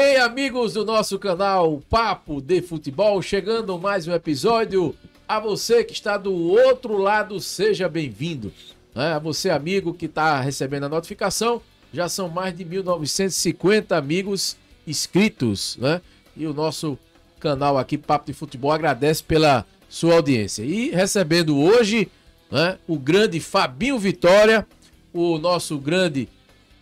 Bem, amigos do nosso canal Papo de Futebol, chegando mais um episódio. A você que está do outro lado, seja bem-vindo. É, a você, amigo, que está recebendo a notificação, já são mais de 1.950 amigos inscritos, né? E o nosso canal aqui, Papo de Futebol, agradece pela sua audiência. E recebendo hoje né, o grande Fabinho Vitória, o nosso grande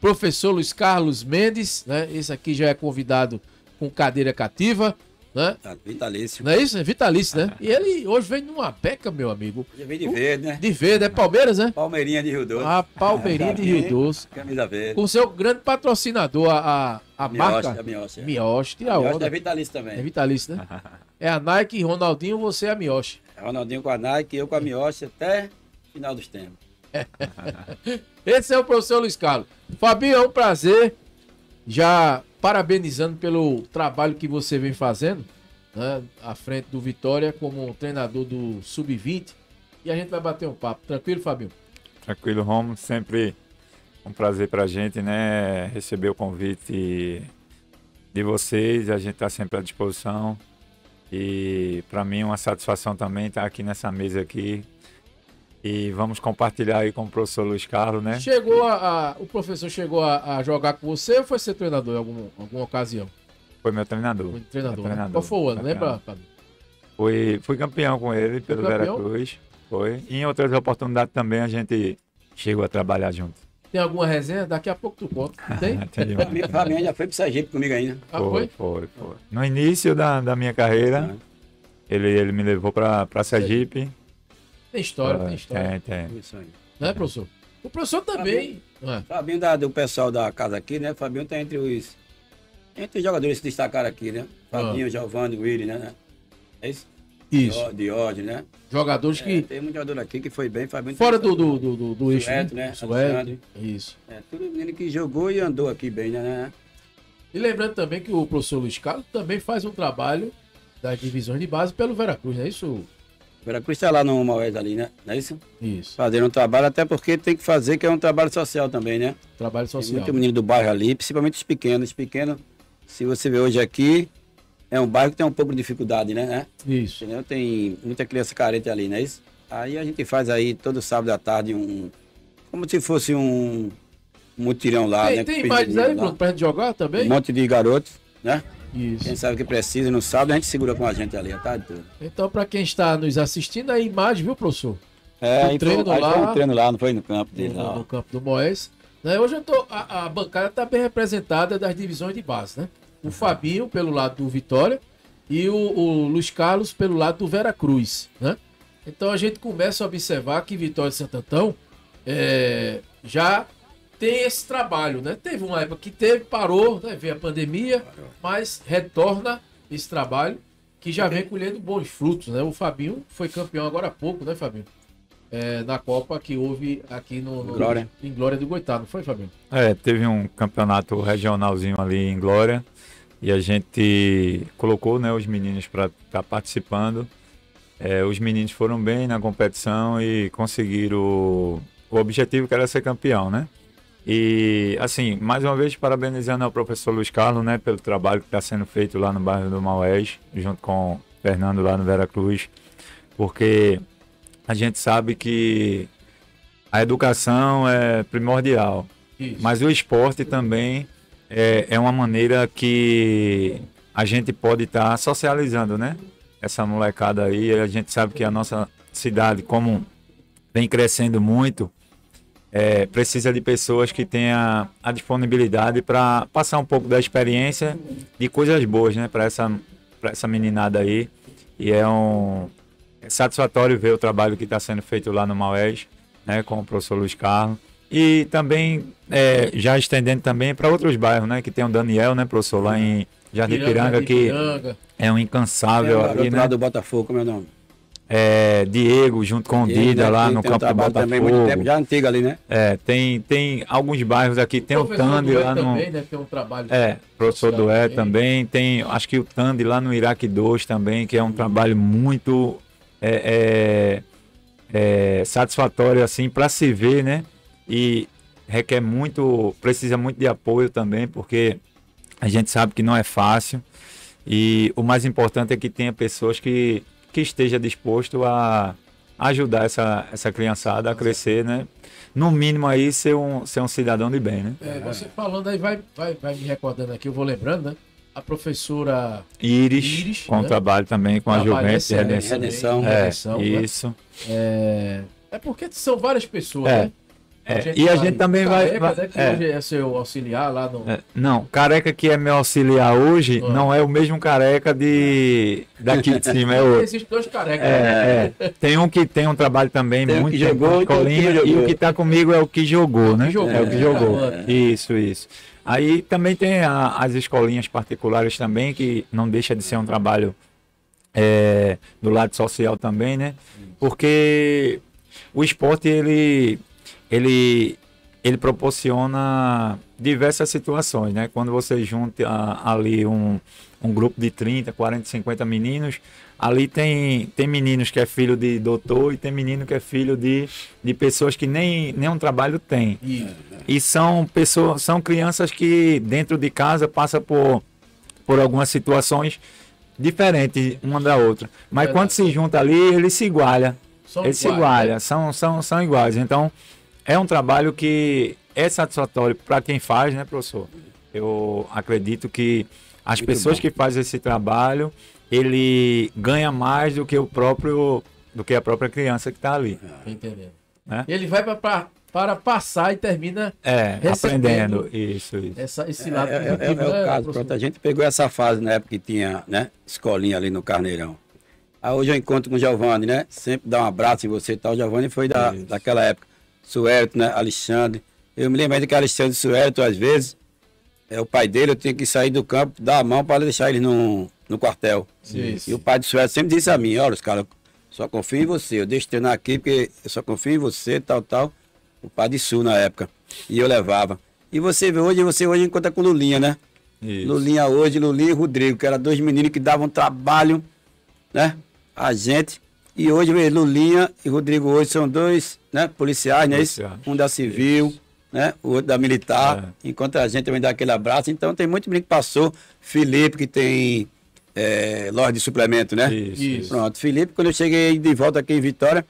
professor Luiz Carlos Mendes, né? Esse aqui já é convidado com cadeira cativa, né? Tá, vitalício. Não é isso? É vitalício, né? E ele hoje vem numa beca, meu amigo. Já vem de verde, né? De verde, é Palmeiras, né? Palmeirinha de Rio Doce. A Palmeirinha de Rio Doce. Camisa verde. Com seu grande patrocinador, a, a, Mioste, marca a Mioste. é. Mioste. Tira A a Mioste onda. é vitalício É também. vitalício, né? É a Nike, Ronaldinho, você é a Mioste. Ronaldinho com a Nike, eu com a Mioste até final dos tempos. Esse é o professor Luiz Carlos. Fabinho, é um prazer. Já parabenizando pelo trabalho que você vem fazendo, né? À frente do Vitória, como treinador do Sub-20. E a gente vai bater um papo. Tranquilo, Fabinho? Tranquilo, Romo. Sempre um prazer pra gente, né? Receber o convite de vocês. A gente tá sempre à disposição. E para mim uma satisfação também estar aqui nessa mesa aqui. E vamos compartilhar aí com o professor Luiz Carlos, né? Chegou a, a- O professor chegou a, a jogar com você ou foi ser treinador em algum, alguma ocasião? Foi meu treinador. Foi treinador. Meu né? Qual foi o ano? Lembra, Fabinho? Fui, fui campeão com ele pelo? Veracruz. Foi. E em outras oportunidades também a gente chegou a trabalhar junto. Tem alguma resenha? Daqui a pouco tu conta. Tem? Tem Fabinho já foi pro Sergipe comigo ainda. Ah, foi, foi? foi, foi. No início da, da minha carreira, ele, ele me levou para pra Sergipe. Tem história, Ah, tem história. Tem, tem. Isso aí. Né, professor? O professor também. É. Fabinho da- do pessoal da casa aqui, né? Fabinho tá entre os. Entre os jogadores que se destacaram aqui, né? Ah. Fabinho, Giovanni, Willi, né? É isso? Isso. Diode, né? Jogadores É, que. tem muito jogador aqui que foi bem, Fabinho. Fora do, do, do, do, do eixo. Suete, né? Suete. Alexandre. Isso. É, tudo menino que jogou e andou aqui bem, né? E lembrando também que o professor Luiz Carlos também faz um trabalho das divisões de base pelo Veracruz, não é isso? Veracruz está lá no Maués ali, né? Não é isso? Isso. Fazendo um trabalho, até porque tem que fazer, que é um trabalho social também, né? Trabalho Tem social. muito menino do bairro ali, principalmente os pequenos. Os pequenos, se você vê hoje aqui, é um bairro que tem um pouco de dificuldade, né? né? Isso. Entendeu? Tem muita criança carente ali, não é isso? Aí a gente faz aí todo sábado à tarde um. Como se fosse um, um mutirão lá, Tem, né? tem imagens aí. Bruno, pra gente jogar Um também? monte de garotos, né? Isso. Quem sabe que precisa no sábado, a gente segura com a gente ali toda. Então, pra quem está nos assistindo, a imagem, viu, professor? É, Um aí treino foi, lá. foi um treino lá, não foi no campo dele, no- no campo do Moés. Né? Hoje eu tô. A, a bancada está bem representada das divisões de base, né? O Fabinho pelo lado do Vitória e o, o Luiz Carlos pelo lado do Veracruz, né? Então a gente começa a observar que Vitória e Santo Antão é, já tem esse trabalho, né? Teve uma época que teve, parou, né? veio a pandemia, mas retorna esse trabalho que já vem colhendo bons frutos, né? O Fabinho foi campeão agora há pouco, né, Fabinho? É, na Copa que houve aqui no, no- Glória. em Glória do Goitá, não foi, Fabinho? É, teve um campeonato regionalzinho ali em Glória e a gente colocou né, os meninos para estar participando. É, os meninos foram bem na competição e conseguiram o, o objetivo que era ser campeão, né? E assim, mais uma vez parabenizando ao professor Luiz Carlos, né, pelo trabalho que está sendo feito lá no bairro do Maués, junto com o Fernando lá no Veracruz, porque a gente sabe que a educação é primordial. Isso. Mas o esporte também é, é uma maneira que a gente pode estar socializando, né? Essa molecada aí, a gente sabe que a nossa cidade, como vem crescendo muito, é, precisa de pessoas que tenham a disponibilidade para passar um pouco da experiência de coisas boas, né? Para essa, pra essa meninada aí. E é um é satisfatório ver o trabalho que está sendo feito lá no Maués, né? Com o professor Luiz Carlos. E também, é, já estendendo também para outros bairros, né? Que tem o Daniel, né, professor, lá em Jardim Piranga, que é um É, incansável o ali, né? do Botafogo, como é nome? É, Diego, junto com o Dida né, lá no tem um campo do trabalho também muito tempo, Botafogo. já antigo ali, né? É, tem, tem alguns bairros aqui, tem o Tande Dué lá no. também, né? Tem um trabalho. É, professor Dué também. também. Tem, acho que o Tande lá no Iraque 2 também, que é um trabalho muito é, é, é, satisfatório, assim, para se ver, né? E requer muito, precisa muito de apoio também, porque A gente sabe que não é fácil e o mais importante é que tenha pessoas que, que esteja disposto a ajudar essa, essa criançada a crescer, né? No mínimo aí ser um, ser um cidadão de bem, né? É, você falando aí, vai, vai, vai me recordando aqui, eu vou lembrando, né? A professora Íris, Íris, com né? trabalho também com a Trabalho Juventus de excelente Redenção. Redenção. É, Redenção, né? isso. É, é porque são várias pessoas, É. né? É, e a vai- gente também vai- Careca, vai- né, que é. hoje é seu auxiliar lá no. É, não, careca que é meu auxiliar hoje Ah. não é o mesmo careca de daqui de cima, é outro. Existem dois carecas. né? É, é. Tem um que tem um trabalho também Tem muito que jogou na e que e jogou. o que tá comigo é o que jogou, né? jogou, é o que é. jogou. É. Isso, isso. Aí também tem a- as escolinhas particulares também, que não deixa de ser um trabalho é, do lado social também, né? Porque o esporte, ele, ele, ele proporciona diversas situações, né? Quando você junta a- ali um, um grupo de 30, 40, 50 meninos, ali tem, tem meninos que é filho de doutor e tem menino que é filho de, de pessoas que nem, nem um trabalho tem. E são pessoas, são crianças que dentro de casa passam por, por algumas situações diferentes uma da outra. Mas quando se junta ali, eles se igualam. São Eles se iguais, igualam, né? são, são, são iguais. Então, é um trabalho que é satisfatório para quem faz, né, professor? Eu acredito que as Muito pessoas bom. que fazem esse trabalho, ele ganha mais do que o próprio, do que a própria criança que está ali. Tô entendendo. Né? Ele vai pra- para passar e termina É, aprendendo. Isso, isso. essa, esse É, lado é- é- é positivo, o né, caso. Pronto, a gente pegou essa fase na época que tinha, né? Escolinha ali no Carneirão. Aí hoje eu encontro com o Giovanni, né? Sempre dá um abraço em você e tal. O Giovanni foi da, Isso. daquela época. Suérito, né? Alexandre. Eu me lembro ainda que Alexandre Suérito, às vezes, é o pai dele, eu tinha que sair do campo, dar a mão para deixar ele no, no quartel. Isso. E o pai de Suérito sempre disse a mim, olha, os caras, só confio em você, eu deixo treinar aqui porque eu só confio em você, tal, tal. O pai de Sul na época. E eu levava. E você vê hoje, você hoje encontra com Lulinha, né? isso. Lulinha hoje, Lulinha e Rodrigo, que eram dois meninos que davam trabalho, né? A gente. E hoje, vê, Lulinha e Rodrigo hoje são dois, né? Policiais, né? isso? Policiais. Um da civil, né? O outro da militar. Enquanto a gente também dá aquele abraço. Então tem muito menino que passou. Felipe, que tem é, loja de suplemento, né? Isso, Isso. isso. Pronto, Felipe, quando eu cheguei de volta aqui em Vitória,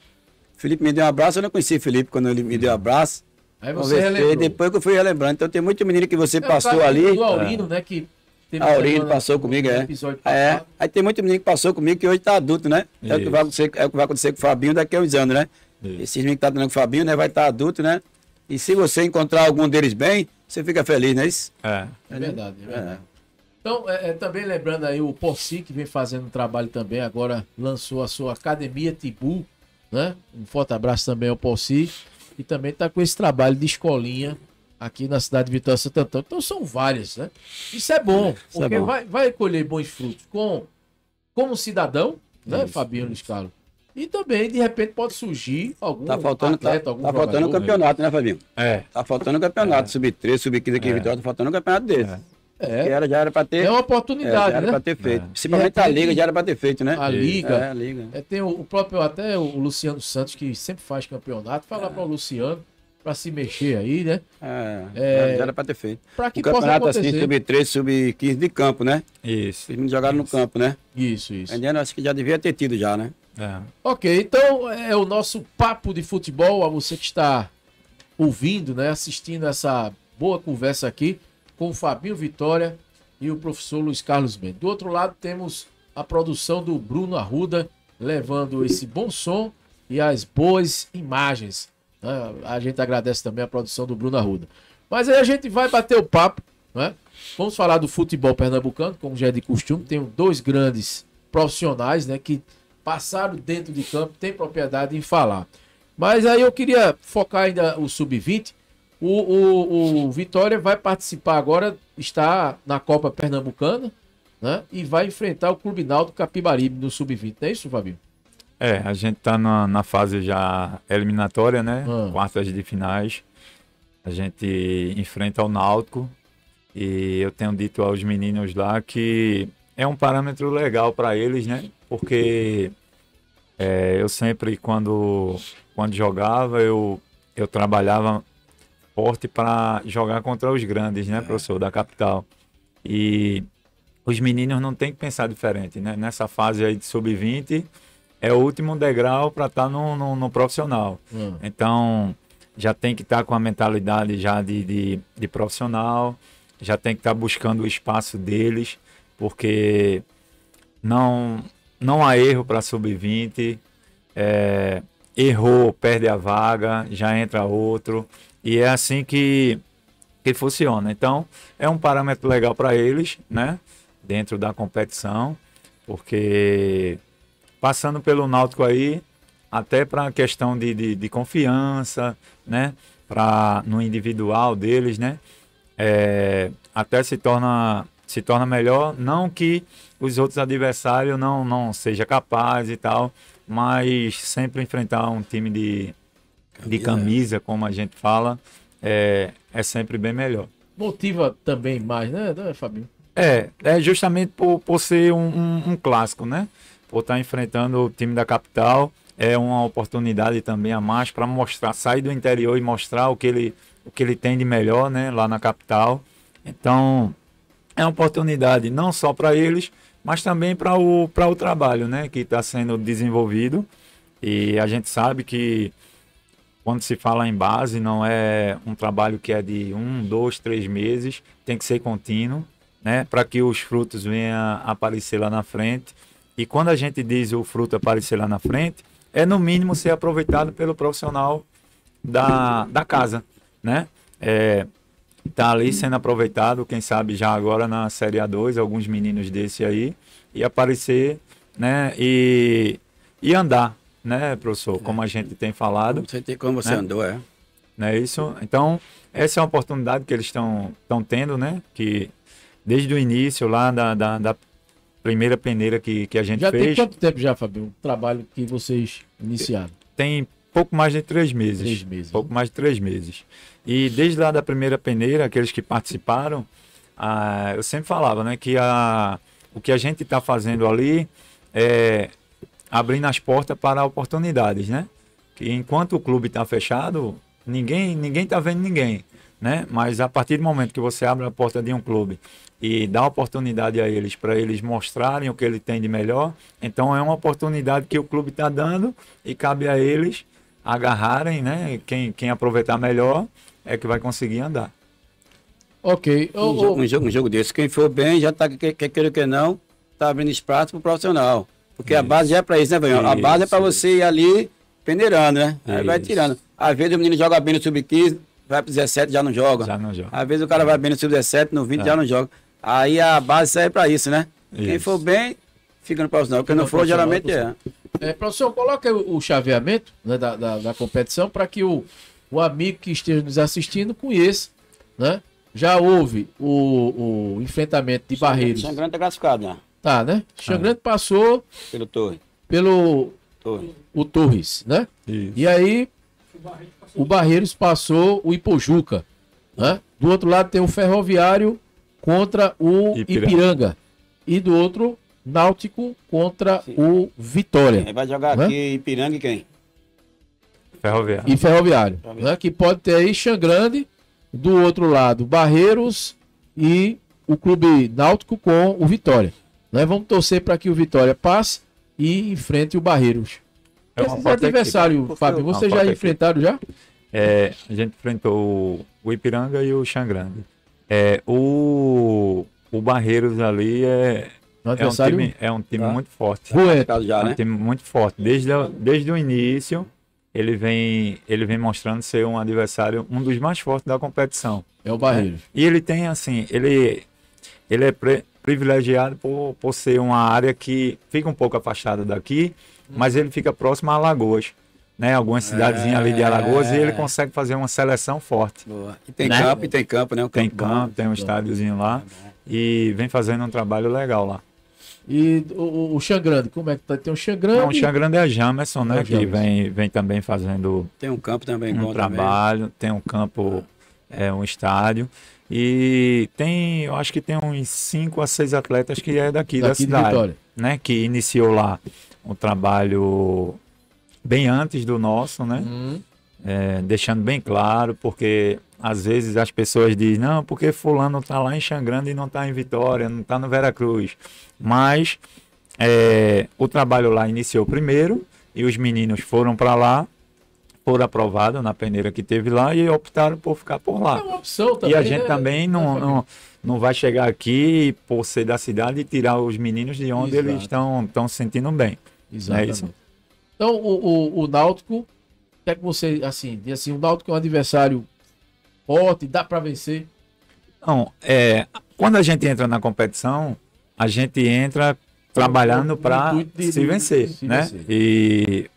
Felipe me deu um abraço, eu não conheci Felipe quando ele me deu um abraço. Aí você Conversei, relembrou. depois que eu fui relembrando. Então tem muito menino que você É o passou ali. Do Aurino, né? Que teve Aurino semana- passou comigo, é. episódio É. Aí tem muito menino que passou comigo que hoje tá adulto, né? É o, que vai acontecer, é o que vai acontecer com o Fabinho daqui a uns anos, né? Isso. Esses meninos que tá treinando com o Fabinho, né? Vai estar adulto, né? E se você encontrar algum deles bem, você fica feliz, não é isso? É. É verdade, é verdade. Então, é, é, também lembrando aí o Possi, que vem fazendo um trabalho também, agora lançou a sua Academia Tibu, né? Um forte abraço também ao Possi. E também está com esse trabalho de escolinha aqui na cidade de Vitória Santo Antônio. Então são várias, né? Isso é bom, Isso é porque bom. Vai, vai colher bons frutos com, como cidadão, né, Isso, Fabinho Luiz Carlos? E também, de repente, pode surgir algum Tá faltando, tá, atleta, algum tá faltando o jogador. campeonato, né, Fabinho? É. Tá faltando o campeonato, sub-13, sub-15 aqui em É. Vitória, tá faltando o campeonato deles. É. Que É, era, já era pra ter. é uma é, oportunidade, já era né? pra ter feito. É. Principalmente a liga já era pra ter feito, né? A liga. É, a liga. É, tem o, o próprio, até o Luciano Santos, que sempre faz campeonato, falar para o Luciano para se mexer aí, né? É, É. já era pra ter feito. Para que o possa campeonato assim, acontecer. sub-13, sub-15 de campo, né? Isso. Os meninos jogaram no campo, né? Isso, isso. Entendendo? Acho que já devia ter tido já, né? É. Ok, então é o nosso papo de futebol. A você que está ouvindo, né? Assistindo essa boa conversa aqui com o Fabinho Vitória e o professor Luiz Carlos Mendes. Do outro lado, temos a produção do Bruno Arruda, levando esse bom som e as boas imagens. Né? A gente agradece também a produção do Bruno Arruda. Mas aí a gente vai bater o papo, né? Vamos falar do futebol pernambucano, como já é de costume. Tem dois grandes profissionais, né? Que passaram dentro de campo, tem propriedade em falar. Mas aí eu queria focar ainda o sub-20. O, o, o Vitória vai participar agora, está na Copa Pernambucana, né? E vai enfrentar o Clube Náutico Capibaribe no sub-20. Não é isso, Fabinho? É, a gente tá na, na fase já eliminatória, né? Ah. Quartas de finais. A gente enfrenta o Náutico e eu tenho dito aos meninos lá que é um parâmetro legal para eles, né? Porque é, eu sempre, quando, quando jogava, eu, eu trabalhava forte para jogar contra os grandes, né, professor, da capital. E os meninos não tem que pensar diferente, né? Nessa fase aí de sub-20 é o último degrau para estar tá no, no, no, profissional. Hum. Então já tem que estar tá com a mentalidade já de, de, de profissional, já tem que estar tá buscando o espaço deles, porque não não há erro para sub-20. É, errou, perde a vaga, já entra outro. E é assim que, que funciona. Então, é um parâmetro legal para eles, né? Dentro da competição, porque passando pelo Náutico aí, até para a questão de, de, de, confiança, né? Pra, no individual deles, né? É, até se torna se torna melhor, não que os outros adversários não não seja capaz e tal, mas sempre enfrentar um time de camisa, de camisa como a gente fala, é, é sempre bem melhor. Motiva também mais, né, né Fabinho? É, é justamente por, por ser um, um, um clássico, né? Por estar enfrentando o time da capital, é uma oportunidade também a mais para mostrar, sair do interior e mostrar o que ele, o que ele tem de melhor, né, lá na capital. Então, é uma oportunidade não só para eles, mas também para o, o trabalho né, que está sendo desenvolvido. E a gente sabe que quando se fala em base, não é um trabalho que é de um, dois, três meses, tem que ser contínuo, né, para que os frutos venham aparecer lá na frente. E quando a gente diz o fruto aparecer lá na frente, é no mínimo ser aproveitado pelo profissional da, da casa, né? É, tá ali sendo aproveitado, quem sabe já agora na Série A2, alguns meninos desse aí, e aparecer, né, e, e andar, né, professor, como a gente tem falado. Você tem como você né? andou, é. Não é isso? Então, essa é uma oportunidade que eles estão tendo, né, que desde o início lá da, da, da primeira peneira que, que a gente já fez. Já tem quanto tempo já, Fabio, o trabalho que vocês iniciaram? Tem pouco mais de três meses. Três meses. Pouco mais de três meses. E desde lá da primeira peneira, aqueles que participaram, ah, eu sempre falava né, que a, o que a gente está fazendo ali é abrindo as portas para oportunidades, né? Que enquanto o clube está fechado, ninguém ninguém está vendo ninguém, né? Mas a partir do momento que você abre a porta de um clube e dá oportunidade a eles para eles mostrarem o que ele tem de melhor, então é uma oportunidade que o clube está dando e cabe a eles agarrarem, né? Quem, quem aproveitar melhor é que vai conseguir andar. Ok. Um, oh, jogo, um, jogo, um jogo desse, quem for bem, já está, quer queira que não, está abrindo espaço para o profissional. Porque isso. a base já é para isso, né, Vanhão? A base é para você ir ali peneirando, né? Aí vai tirando. Às vezes o menino joga bem no sub-15, vai para 17 já não joga. Já não joga. Às vezes o cara vai bem no sub-17, no 20 é. já não joga. Aí a base serve para isso, né? Isso. Quem for bem, fica no profissional. Quem não, não for, geralmente é. é. Professor, coloca o chaveamento né, da, da, da competição para que o, o amigo que esteja nos assistindo conheça, né? Já houve o, o enfrentamento de Barreiros. Xangrande tá classificado, né? Tá, né? Xangrande ah. passou pelo Torre. Pelo Torre. o Torres, né? Isso. E aí o Barreiros passou o Ipojuca, né? Do outro lado tem o Ferroviário contra o Ipiranga. Ipiranga. E do outro Náutico contra Sim. o Vitória. Vai jogar né? aqui Ipiranga e quem? Ferroviário. E Ferroviário. Né? Que pode ter aí Xangrande, do outro lado Barreiros e o Clube Náutico com o Vitória. Né? Vamos torcer para que o Vitória passe e enfrente o Barreiros. É Esse adversário, aqui. Fábio, você já enfrentaram já? É, a gente enfrentou o Ipiranga e o Xangrande. É, o, o Barreiros ali é, é um time, é um time tá. muito forte. Já, é um né? time muito forte. Desde, desde o início, ele vem, ele vem mostrando ser um adversário, um dos mais fortes da competição. É o Barreiros. E ele tem, assim, ele, ele é pre, privilegiado por, por ser uma área que fica um pouco afastada daqui. Mas ele fica próximo a Alagoas. Né, algumas cidadezinhas é, ali de Alagoas, é. e ele consegue fazer uma seleção forte. Boa. E tem né? campo, e tem campo, né? Um tem campo, tem um estádiozinho lá, e vem fazendo um trabalho legal lá. E o, o Xangrande, como é que tá? Tem o Xangrande. Não, o Xangrande é a Jamerson, né? É que vem, vem também fazendo. Tem um campo também um trabalho, também. tem um campo, é um estádio. E tem, eu acho que tem uns 5 a 6 atletas que é daqui, daqui da cidade. Né? Que iniciou lá um trabalho bem antes do nosso, né? Uhum. É, deixando bem claro, porque às vezes as pessoas dizem, não, porque fulano tá lá em Xangrande e não tá em Vitória, não tá no Veracruz. Mas é, o trabalho lá iniciou primeiro e os meninos foram para lá, foram aprovados na peneira que teve lá e optaram por ficar por É lá. uma opção também. E a gente né? também não, Né, não, não vai chegar aqui por ser da cidade e tirar os meninos de onde Exato. eles estão estão se sentindo bem. Exatamente. É isso. Então, o, o, o Náutico, o que é que você, assim, diz assim, o Náutico é um adversário forte, dá para vencer. Não, é, quando a gente entra na competição, a gente entra trabalhando para se de- vencer, se né? vencer. E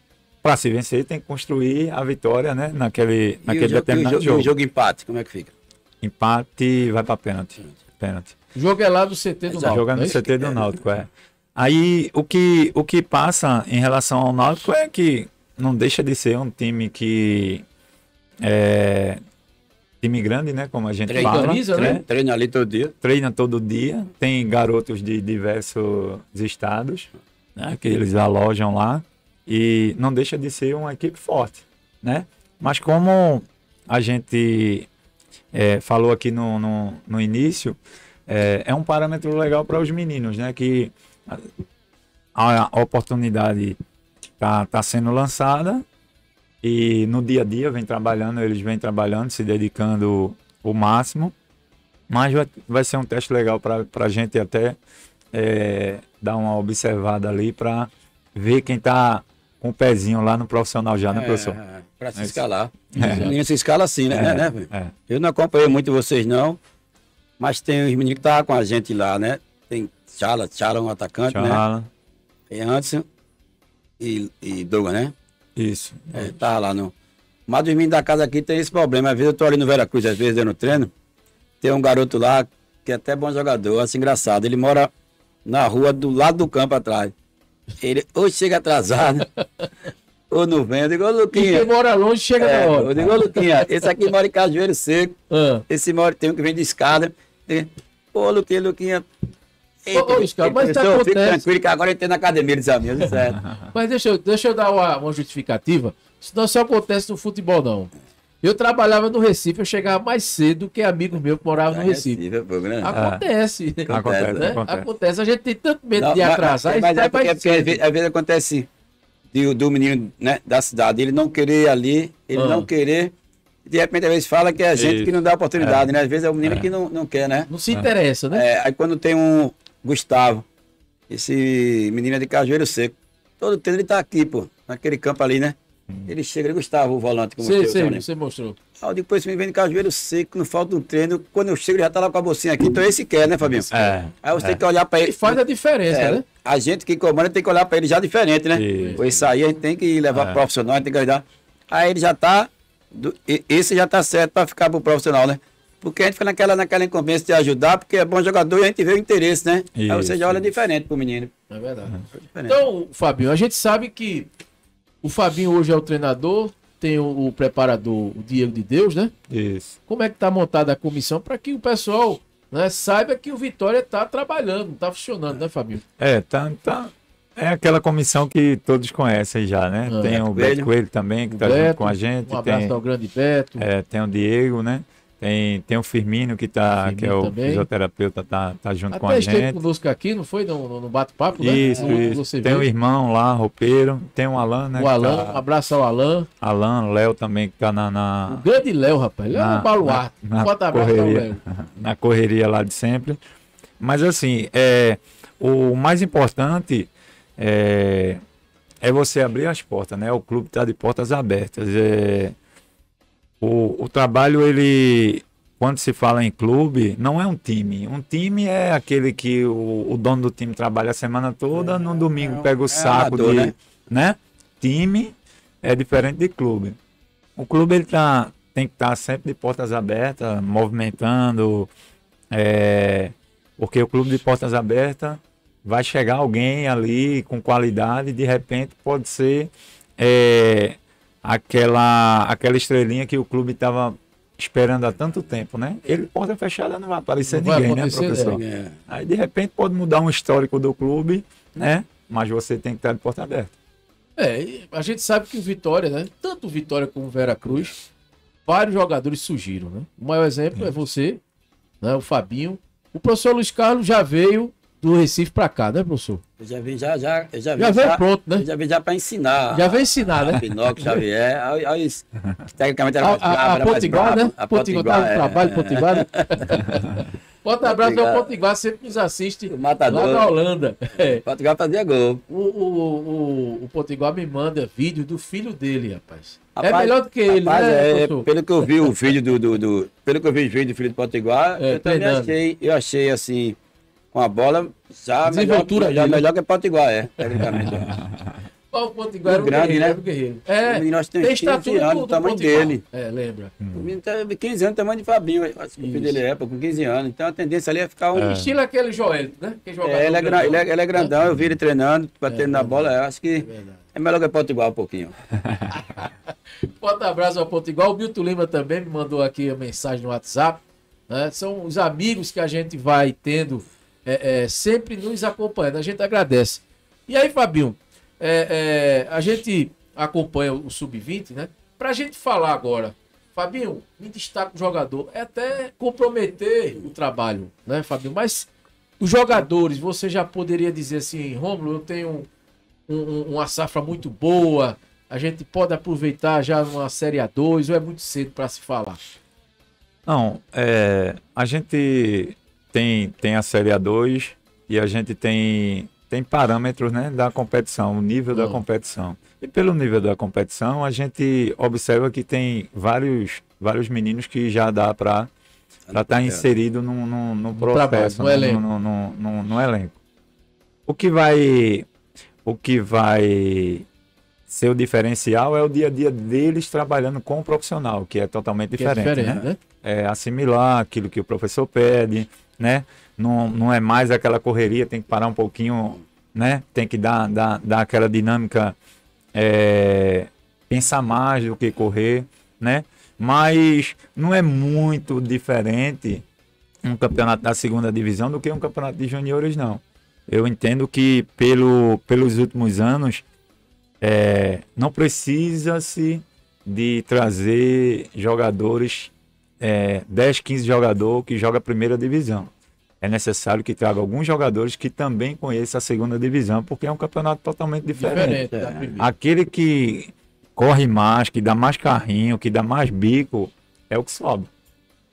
para se vencer tem que construir a vitória, né? Naquele, E o naquele jogo, e o determinado jogo, e jogo. o jogo empate, como é que fica? Empate vai para pênalti. Pênalti. O jogo é lá do CT do Exato. Náutico. Jogando não é no isso? CT do Náutico, é. Aí o que, o que passa em relação ao Náutico é que não deixa de ser um time que é time grande, né? Como a gente Treina, fala. organiza, né? né? Treina ali todo dia. Treina todo dia, tem garotos de diversos estados né? que eles alojam lá e não deixa de ser uma equipe forte, né? Mas como a gente é, falou aqui no, no, no início, é, é um parâmetro legal para os meninos, né? Que a, a oportunidade está tá sendo lançada e no dia a dia vem trabalhando, eles vêm trabalhando, se dedicando o máximo. Mas vai, vai ser um teste legal para a gente até é, dar uma observada ali para ver quem está com o pezinho lá no profissional já, né, professor? É, pra se É escalar. É. Os meninos se escala assim, né? É, né, velho? é. Eu não acompanhei muito vocês, não. Mas tem os meninos que estavam com a gente lá, né? Tem Chala, Chala, um atacante, né? Chala. Tem Anderson e, e Douglas, né? Isso. É, tava lá no. Mas os meninos da casa aqui tem esse problema. Às vezes eu tô ali no Veracruz, às vezes dando treino. Tem um garoto lá que é até bom jogador, assim, engraçado. Ele mora na rua do lado do campo atrás. Ele ou chega atrasado, ou não vem. Eu digo, ô Luquinha. quem mora longe chega É, na eu hora. digo, ô Luquinha, esse aqui mora em Cajueiro Seco. Ah. Esse mora tem um que vem de escada. Ô, Luquinha, Luquinha. Ô, ô, mas isso professor, fique acontece. tranquilo que agora ele tem na academia, ele disse, "Amigo, certo. Mas deixa eu, deixa eu dar uma, uma justificativa. Isso não só acontece no futebol, não. Eu trabalhava no Recife, eu chegava mais cedo que amigo meu que morava no Recife. Recife, pô, grande. Acontece. Acontece, né? acontece. Acontece. A gente tem tanto medo Não, de mas- atrasar. Mas, isso é vai porque, porque às, vezes, às vezes acontece de- do menino né, da cidade, ele não querer ir ali, ele Ah. não querer. De repente, às vezes fala que é a gente Isso. que não dá oportunidade, né? Às vezes é o menino que não, não quer, né? Não se interessa, né? É, aí quando tem um Gustavo, esse menino é de Cajueiro Seco, todo tempo ele tá aqui, pô, naquele campo ali, né? Ele chega, ele Gustavo, o volante, como sei, falei. você mostrou. Aí depois me vem de Cajueiro Seco, não falta um treino. Quando eu chego, ele já tá lá com a bolsinha aqui, então esse quer, né, Fabinho? É, Aí você tem que olhar para E ele. faz a diferença, É, né? A gente que comanda tem que olhar para ele já diferente, né? Isso. Pois isso aí a gente tem que levar É. pro profissional, a gente tem que ajudar. Aí ele já tá. do- e- esse já tá certo para ficar pro profissional, né? Porque a gente fica naquela, naquela inconveniência de ajudar, porque é bom jogador e a gente vê o interesse, né? aí você Isso, já olha isso. diferente pro menino. É verdade. Diferente. Então, Fabinho, a gente sabe que o Fabinho hoje é o treinador, tem o, o preparador, o Diego de Deus, né? Isso. Como é que tá montada a comissão para que o pessoal né, saiba que o Vitória tá trabalhando, tá funcionando, né, Fabinho? É, tá, tá. É aquela comissão que todos conhecem já, né? Ah. tem o Beto Coelho. Coelho também, que O tá junto com a gente. Um abraço tem, ao grande Beto. é, tem o Diego, né? Tem, tem o Firmino, que, tá, Firmino que é o também. fisioterapeuta, tá, tá junto com Até a esteve gente. conosco aqui, não foi? No, no- bate-papo, né? Isso, isso. Tem o veio. irmão lá, roupeiro. Tem o Alan, né? o Alan, tá- um abraço ao Alan. Alan, o Léo também, que tá na, O na, grande Léo, rapaz. Ele é um baluarte. na- na Bota correria. Léo. na correria lá de sempre. Mas assim, é, o mais importante é, é você abrir as portas, né? O clube está de portas abertas. É, o, o trabalho, ele, quando se fala em clube, não é um time. Um time é aquele que o, o dono do time trabalha a semana toda, no domingo é pega o é saco amador, de. né? Né? Time é diferente de clube. O clube ele tá, tem que estar sempre de portas abertas, movimentando, é, porque o clube de portas abertas vai chegar alguém ali com qualidade e de repente pode ser é, aquela, aquela estrelinha que o clube estava esperando há tanto tempo, né? Ele porta fechada não vai aparecer Não vai ninguém, acontecer, né, professor? É. Aí de repente pode mudar um histórico do clube, né? Mas você tem que estar de porta aberta. É, a gente sabe que o Vitória, né? Tanto o Vitória como o Veracruz vários jogadores surgiram, né? O maior exemplo é você, né? O Fabinho. O professor Luiz Carlos já veio do Recife para cá, né, professor? Eu já vim já, já, eu já, já veio pronto, né? Eu já vim já para ensinar. Já veio ensinar, né? Pinóquio, Xavier, olha isso. Tecnicamente era a, mais a, brava, a Potiguar, né? A Potiguar, é, trabalho, é. Potiguar. né? Bota abraço ao Potiguar. Sempre nos assiste O lá matador. na Holanda. É. Potiguar fazia gol. O, o, o, o Potiguar me manda vídeo do filho dele, rapaz. é Rapaz, melhor do que ele, Rapaz, né, é, pelo que eu vi o vídeo do, do, do- pelo que eu vi o vídeo do filho do Potiguar, É, eu também achei, eu achei assim, com a bola já melhor, já melhor que Potiguar, é, tecnicamente. Ó, O Potiguar era um grande, guerreiro, né? era um guerreiro. É, E nós tem temos 15 estatura anos, do, o do tamanho Potiguar. dele. É, lembra. O menino teve 15 anos, tamanho de Fabinho, acho que o filho dele é, com 15 anos. Então a tendência ali é ficar um. Estilo aquele Joel, né? Que É, ele, é gran- ele, é, ele é grandão, eu vi ele treinando, batendo na verdade. bola, eu acho que Verdade. é melhor que Potiguar um pouquinho. Bota abraço ao Potiguar. O Milton Lima também me mandou aqui a mensagem no WhatsApp. né? São os amigos que a gente vai tendo é, é, sempre nos acompanhando. A gente agradece. E aí, Fabinho, é, é, a gente acompanha o Sub-20, né? Pra gente falar agora, Fabinho, me destaca o jogador. É até comprometer o trabalho, né, Fabinho? Mas os jogadores, você já poderia dizer assim, Rômulo, eu tenho um- um- uma safra muito boa, a gente pode aproveitar já numa Série A2 ou é muito cedo para se falar? Não, é, a gente tem, tem a Série A2 e a gente tem, tem parâmetros né, da competição, o nível da Hum. competição. E pelo nível da competição, a gente observa que tem vários, vários meninos que já dá para estar inserido no, no, no processo, no elenco. no, no- no- no elenco. O que vai o que vai ser o diferencial é o dia a dia deles trabalhando com o profissional, que é totalmente Que é diferente, diferente, né? né? é, assimilar aquilo que o professor pede, né? Não, não é mais aquela correria, tem que parar um pouquinho, né? Tem que dar, dar, dar aquela dinâmica, é, pensar mais do que correr, né? Mas não é muito diferente um campeonato da segunda divisão do que um campeonato de juniores, não. Eu entendo que pelo, pelos últimos anos é, não precisa-se de trazer jogadores, é, 10, 15 jogadores que jogam a primeira divisão. É necessário que traga alguns jogadores que também conheçam a segunda divisão, porque é um campeonato totalmente diferente. Diferente primeira. Aquele que corre mais, que dá mais carrinho, que dá mais bico, é o que sobe.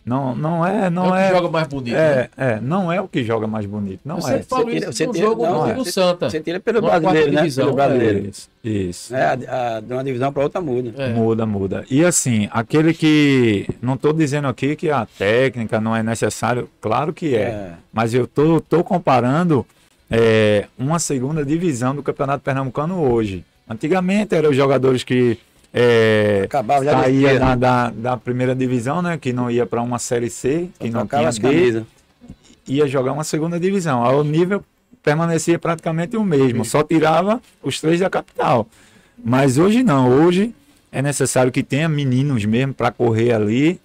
Não, não é, não é o que é. joga mais bonito. né? É, é, não é o que joga mais bonito, não Eu é. falo Você tira- isso você no tira- jogo não, do é. Santa. Você tira pelo brasileiro, né? divisão, Pelo brasileiro. Isso, isso. É, a, a- de uma divisão para outra muda. É. Muda, muda. E assim, aquele que. Não estou dizendo aqui que a técnica não é necessário, claro que é. É. Mas eu tô, tô comparando é, uma segunda divisão do Campeonato Pernambucano hoje. Antigamente eram os jogadores que é, Acabava já saía da, né? da, da primeira divisão, né? Que não ia para uma série C, que não tinha camisas. ia jogar uma segunda divisão. Aí o nível permanecia praticamente o mesmo, só tirava os três da capital. Mas hoje não, hoje é necessário que tenha meninos mesmo para correr ali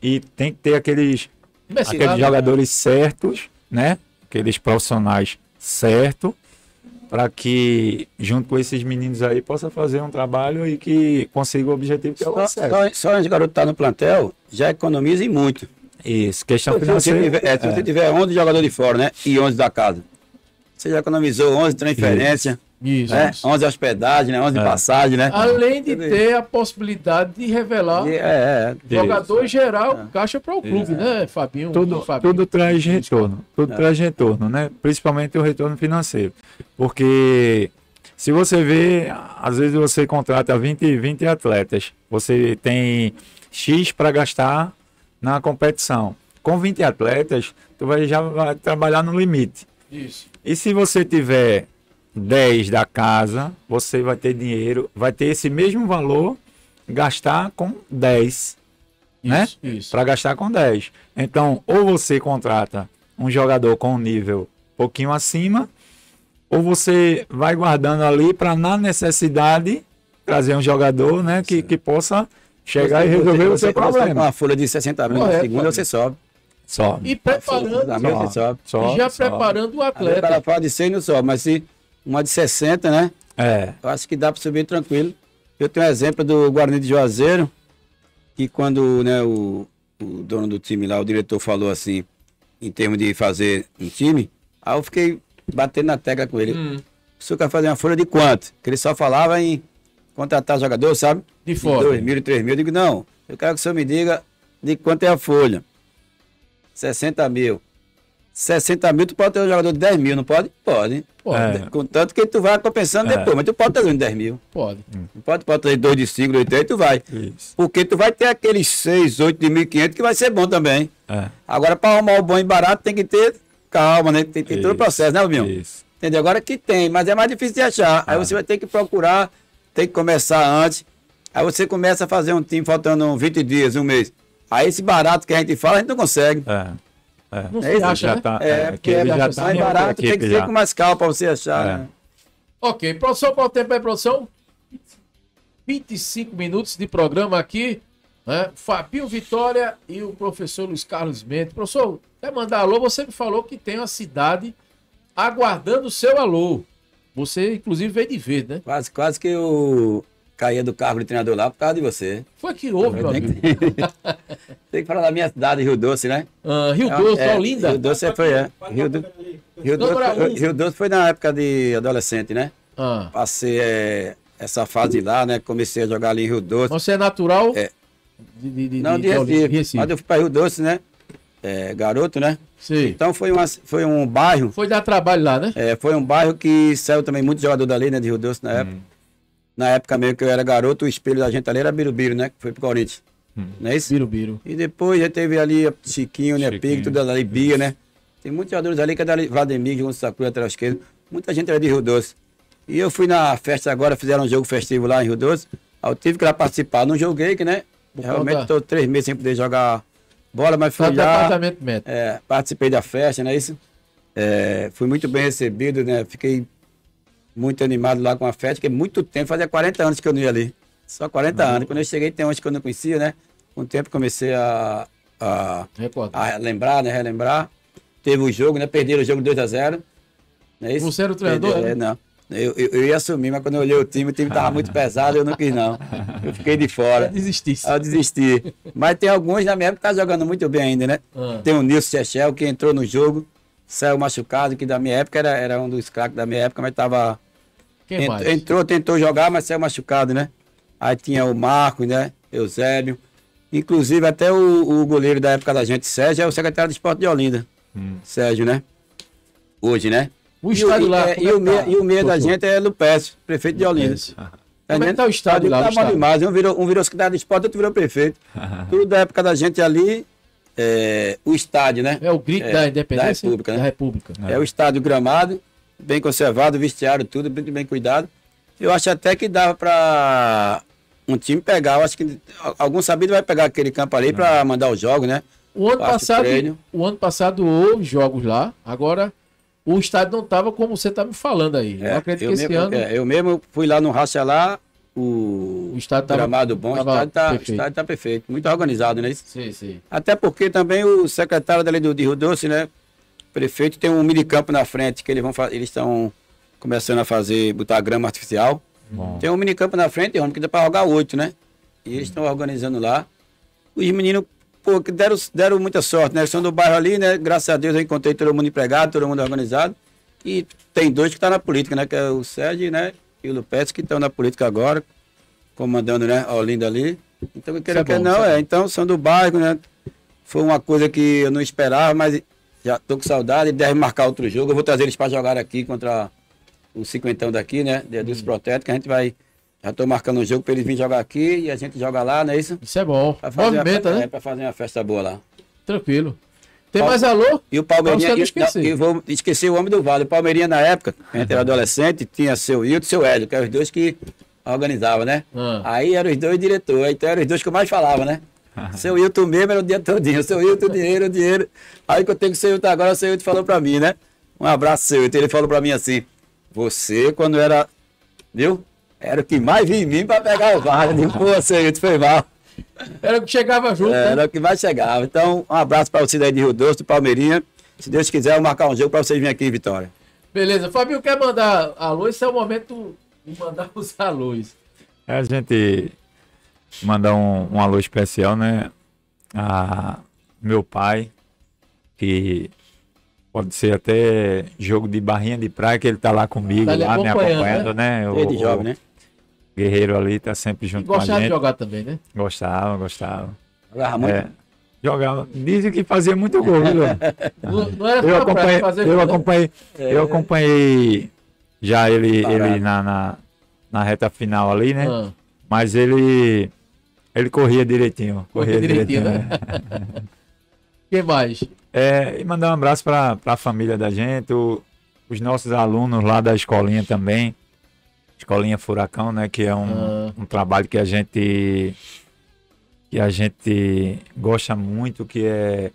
e tem que ter aqueles, Investigado, aqueles jogadores certos, né? Aqueles profissionais certos para que junto com esses meninos aí possa fazer um trabalho e que consiga o objetivo que é o Só, acesso. só, só esse garoto tá no plantel, já economiza e muito. Isso, questão Se você, financeira. tiver, é, se você é. tiver 11 jogadores de fora, né? E 11 da casa. Você já economizou 11 transferências, Isso, né? isso. 11 hospedagem, né? 11 É. passagem, né? Além de ter a possibilidade de revelar E- É, é. jogador e gerar É. caixa para o clube, né, Fabinho? tudo, Fabinho. tudo traz retorno, tudo É. traz retorno, né? Principalmente o retorno financeiro. Porque se você vê, às vezes você contrata 20, 20 atletas, você tem X para gastar na competição. Com 20 atletas, tu vai já vai trabalhar no limite. Isso. E se você tiver 10 da casa, você vai ter dinheiro, vai ter esse mesmo valor gastar com 10 né? Para gastar com 10. Então, ou você contrata um jogador com um nível um pouquinho acima, ou você vai guardando ali para na necessidade trazer um jogador, né, que, que possa chegar e resolver o seu você, Com problema. uma folha de 60 mil na segunda, você sobe. Só. E preparando, você sobe. só, e já só. preparando o Aí o cara atleta. fala de 100 não sobe, mas se uma de 60, né? É. Eu acho que dá para subir tranquilo. Eu tenho um exemplo do Guarani de Juazeiro. que quando né, o, o dono do time lá, o diretor falou assim, em termos de fazer um time, aí eu fiquei batendo na tecla com ele. Hum, O senhor quer fazer uma folha de quanto? Que ele só falava em contratar jogador, sabe? de fora. 2 mil, 3 mil. Eu digo, não, eu quero que o senhor me diga de quanto é a folha. 60 mil. 60 mil, tu pode ter um jogador de 10 mil, não pode? Pode. Pode, É. Contanto que tu vai compensando É. depois, mas tu pode ter um de 10 mil. pode. Não pode, pode ter dois de 5, dois de 3, tu vai. Isso. Porque tu vai ter aqueles 6, 8 de 1.500 que vai ser bom também. É. Agora, para arrumar o bom e barato, tem que ter calma, né? Tem que ter todo o processo, né, Rubinho? Isso. Entendeu? Agora que tem, mas é mais difícil de achar. Aí Ah. você vai ter que procurar, tem que começar antes. Aí você começa a fazer um time faltando 20 dias, um mês. Aí esse barato que a gente fala, a gente não consegue. É. É. Não É se isso, acha, já né? tá, É, é, porque que é ele já mais tá em barato, tem que ser já. com mais calma para você achar. É. né? Ok, produção, qual o tempo aí, produção? 25 minutos de programa aqui. Né? Fabinho Vitória e o professor Luiz Carlos Mendes. Professor, quer mandar alô? Você me falou que tem uma cidade aguardando o seu alô. Você, inclusive, veio de verde, né? Quase, quase que eu caía do cargo de treinador lá por causa de você. Foi que houve, meu Tem amigo. que, tem que falar da minha cidade, Rio Doce, né? Ah, Rio Doce, É, Olinda. Rio Doce foi, é. Rio, Do- Rio, Doce, foi-. Rio Doce foi na época de adolescente, né? Ah, Passei é, essa fase lá, né? Comecei a jogar ali em Rio Doce. você é natural? É. De, de, de, Não, de Olinda, Recife. Mas eu fui para Rio Doce, né? É, garoto, né? Sim. Então foi, uma, foi um bairro, Foi dar trabalho lá, né? é, foi um bairro que saiu também muito jogador dali, né? De Rio Doce na época. Na época mesmo que eu era garoto, o espelho da gente ali era Birubiru, né? Que foi pro Corinthians. Não é isso? Birubiru. E depois já teve ali Chiquinho, né? Pique, tudo ali, Bia, né? Tem muitos jogadores ali que é dali, Vladimir, João Sakura, atrás esquerdo. Muita gente era de Rio Doce. E eu fui na festa agora, fizeram um jogo festivo lá em Rio Doce. Aí eu tive que ir lá participar. Não joguei, que né? Por Realmente estou três meses sem poder jogar bola, mas Foi fui lá. É, participei da festa, não é isso? É, fui muito bem recebido, né? Fiquei muito animado lá com a festa, porque muito tempo, fazia 40 anos que eu não ia ali. Só 40 anos. Quando eu cheguei, tem uns que eu não conhecia, né? Com o tempo comecei a, a, a lembrar, né? Relembrar. Teve o jogo, né? Perderam o jogo 2x0. Não é isso? Você era o treinador, né? é, não. Eu, eu, eu ia assumir, mas quando eu olhei o time, o time tava muito pesado, eu não quis não. Eu fiquei de fora. Desistisse. Aí eu desisti. Mas tem alguns na minha época que tá jogando muito bem ainda, né? Ah. Tem o Nilson Chechel, que entrou no jogo, saiu machucado, que da minha época era, era um dos craques da minha época, mas tava. Quem ent- mais? entrou, tentou jogar, mas saiu machucado, né? Aí tinha o Marcos, né? Eusébio. Inclusive até o, o goleiro da época da gente, Sérgio, é o secretário de esporte de Olinda. Hum. Sérgio, né? Hoje, né? O E estádio lá. é, e, é o meia, tá, e o meia da gente é Lupécio, prefeito de Olinda. Lupécio. Como é que tá o estádio lá, Tá bom estádio? demais. Um virou, um virou secretário de esporte, outro virou prefeito. Tudo da época da gente ali, é, o estádio, né? É o grito É, da independência? da República, né? Da República. É. o estádio gramado, bem conservado, vestiário, tudo muito bem cuidado. Eu acho até que dava para um time pegar. Eu acho que algum sabido vai pegar aquele campo ali para mandar os jogos, né? O ano, Parte passado, o ano passado houve jogos lá, agora o estádio não estava como você está me falando aí. eu acredito eu que esse mesmo, ano é, eu mesmo fui lá no Racha lá, o, o estádio tava- gramado bom, o tava estádio tá, o perfeito. estádio tá perfeito, muito organizado, né? Sim, sim. Até porque também o secretário dali do de Rio Doce, né? Prefeito tem um minicampo na frente que eles vão eles estão começando a fazer, botar grama artificial. Bom. Tem um minicampo na frente, que dá para jogar oito, né? E eles estão organizando lá. Os meninos, pô, que deram, deram muita sorte, né? São do bairro ali, né? Graças a Deus eu encontrei todo mundo empregado, todo mundo organizado. E tem dois que estão na política, né? Que é o Sérgio, né? E o Lupes, que estão na política agora, comandando, né? A Olinda ali. Então, eu quero é que não, é é. Então, são do bairro, né? Foi uma coisa que eu não esperava, mas já tô com saudade. Deve marcar outro jogo. Eu vou trazer eles para jogar aqui contra o cinquentão daqui, né? De Adilson Proteto, que a gente vai. Já tô marcando um jogo para eles virem jogar aqui e a gente joga lá, não é isso? Isso é bom. Pra fazer Movimenta, uma, né? É, para fazer uma festa boa lá. Tranquilo. Tem mais alô? E o Palmeirinha. Você não Eu vou esquecer o homem do Vale. O Palmeirinha, na época, a gente era adolescente, tinha seu Hilton e seu Hélio, que eram os dois que organizavam, né? Ah. Aí eram os dois diretores, então eram os dois que eu mais falava, né? seu Hilton mesmo era o dia todinho. Seu Hilton, dinheiro, dinheiro. Aí que eu tenho o seu Hilton agora, o seu Hilton falou pra mim, né? Um abraço, seu Hilton. Ele falou pra mim assim: Você, quando era. Viu? Era o que mais vinha em mim pra pegar o vale. Eu digo, Pô, seu Hilton, foi mal. Era o que chegava junto, É, né? Era o que mais chegava. Então, um abraço para vocês aí de Rio Doce, do Palmeirinha. Se Deus quiser, eu vou marcar um jogo para vocês virem aqui em Vitória. Beleza. Fabinho quer mandar alô? Esse é o momento de mandar os alôs. A gente mandar um, um alô especial, né? A meu pai, que pode ser até jogo de barrinha de praia, que ele tá lá comigo, Tá lá me acompanhando, acompanhando, né? O, Ele jovem, né? Guerreiro ali tá sempre junto com a gostava de gente. jogar também, né? Gostava, gostava. Jogava muito. É, jogava. Dizem que fazia muito gol, viu? Não, não era Eu acompanhei, fazer eu gol, né? acompanhei, eu acompanhei já ele, Parado. ele na, na, na reta final ali, né? Ah, Mas ele ele corria direitinho. Corria, Corria direitinho, direitinho, né? Quem mais? É, e mandar um abraço para a família da gente, o- os nossos alunos lá da escolinha também. Escolinha Furacão, né? Que é um, Ah. um trabalho que a gente que a gente gosta muito, que é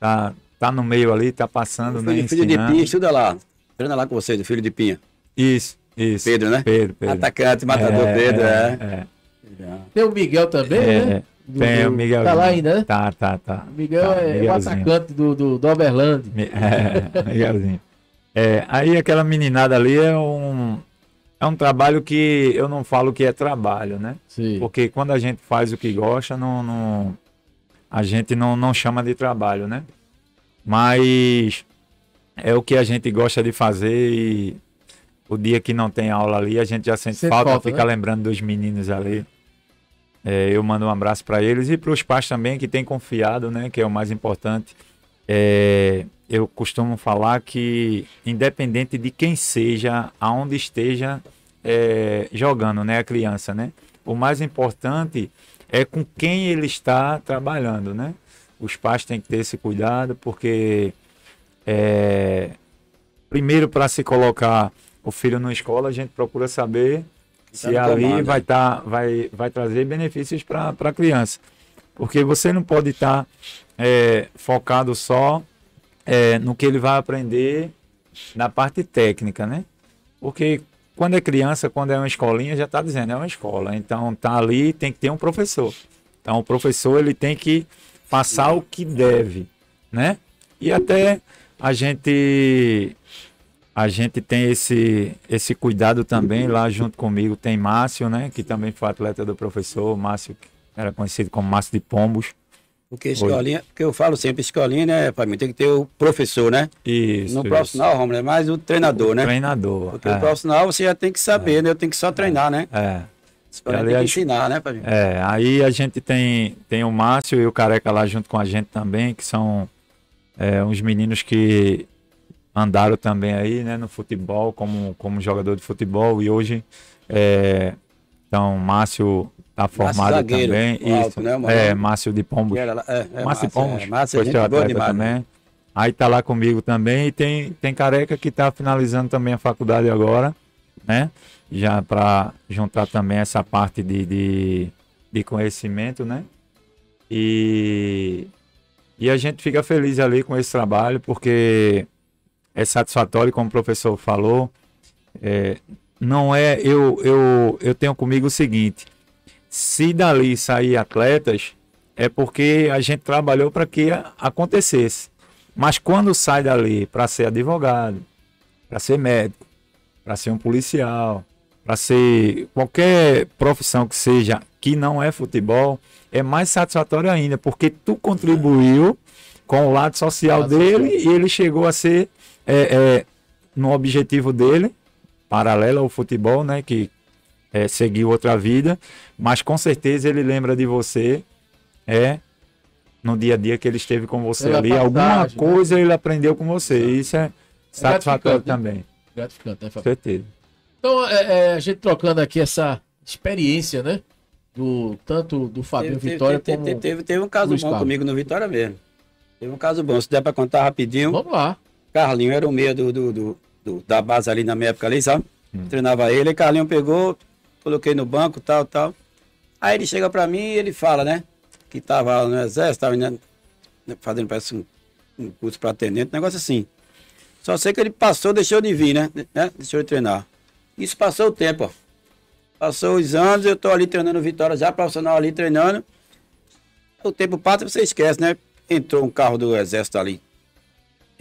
tá, tá no meio ali, tá passando, né? Filho, filho de. Pinha, estuda lá. Treina lá com você, do filho de Pinha. Isso, isso. Pedro, né? Pedro, Pedro. Atacante, matador Pedro, é. é. Tem o Miguel também, É, né? é. Do- Tem o Miguel. Tá lá ainda, né? Tá, tá, tá. O Miguel Tá, é o atacante do, do, do Overland. Mi- É, Miguelzinho. É, aí aquela meninada ali é um, é um trabalho que eu não falo que é trabalho, né? Sim. Porque quando a gente faz o que gosta, não, não- a gente não, não chama de trabalho, né? Mas é o que a gente gosta de fazer e o dia que não tem aula ali, a gente já sente Sente falta, falta, fica né? lembrando dos meninos ali. É, eu mando um abraço para eles e para os pais também que têm confiado, né? Que é o mais importante. É, eu costumo falar que, independente de quem seja, aonde esteja é, jogando, né, a criança, né? O mais importante é com quem ele está trabalhando, né? Os pais têm que ter esse cuidado, porque é, primeiro para se colocar o filho na escola, a gente procura saber se no ali vai né? tá, vai, vai trazer benefícios para a criança. Porque você não pode estar é, focado só é, no que ele vai aprender na parte técnica, né? Porque quando é criança, quando é uma escolinha, já está dizendo, é uma escola. Então tá ali, tem que ter um professor. Então o professor ele tem que passar o que deve, né? E até a gente a gente tem esse esse cuidado também lá junto comigo tem Márcio, né? Que também foi atleta do professor Márcio, que era conhecido como Márcio de Pombos. Porque escolinha, porque eu falo sempre, escolinha, né, para mim, tem que ter o professor, né? Isso. no profissional, Romulo, é mais o treinador, né? Treinador. Porque é, o profissional você já tem que saber, né? Eu tenho que só treinar, né? é. Escolinha tem que ensinar, né, para mim? É, aí a gente tem, tem o Márcio e o Careca lá junto com a gente também, que são é, uns meninos que andaram também aí, né, no futebol, como, como jogador de futebol, e hoje, é, então, Márcio tá formado zagueiro, também, alto, isso, né, é. Márcio de lá- é, é, Márcio de Pombos, é, Márcio, foi gente boa demais, né? também, aí tá lá comigo também, e tem, tem Careca que tá finalizando também a faculdade agora, né, já para juntar também essa parte de, de, de conhecimento, né? E, e a gente fica feliz ali com esse trabalho, porque é satisfatório, como o professor falou. É, não é. Eu, eu, eu tenho comigo o seguinte: se dali sair atletas, é porque a gente trabalhou para que acontecesse. Mas quando sai dali para ser advogado, para ser médico, para ser um policial, para ser qualquer profissão que seja que não é futebol, é mais satisfatório ainda, porque tu contribuiu com o lado social dele e ele chegou a ser é, é, no objetivo dele, paralelo ao futebol, né, que é, seguiu outra vida, mas com certeza ele lembra de você, é no dia a dia que ele esteve com você Pela ali, alguma né? coisa ele aprendeu com você. Isso é satisfatório gratificante, né? também, Gratificante, né, com Fábio? certeza. Então, é, é, a gente trocando aqui essa experiência, né? Do, tanto do Fabinho Teve, Vitória teve, como... teve, teve, teve um caso Luiz bom Pablo. comigo no Vitória mesmo. Teve um caso bom, se der para contar rapidinho. Vamos lá. Carlinho era o meia do, do, do- do- da base ali na minha época ali, sabe? Hum. Treinava ele, e Carlinho pegou, coloquei no banco, tal, tal. Aí ele chega pra mim e ele fala, né? Que tava no exército, tava né, fazendo parece um, um curso para tenente, um negócio assim. Só sei que ele passou, deixou de vir, né? né? Deixou de treinar. Isso passou o tempo, ó. Passou os anos, eu tô ali treinando Vitória, já profissional ali treinando. O tempo passa, você esquece, né? Entrou um carro do exército ali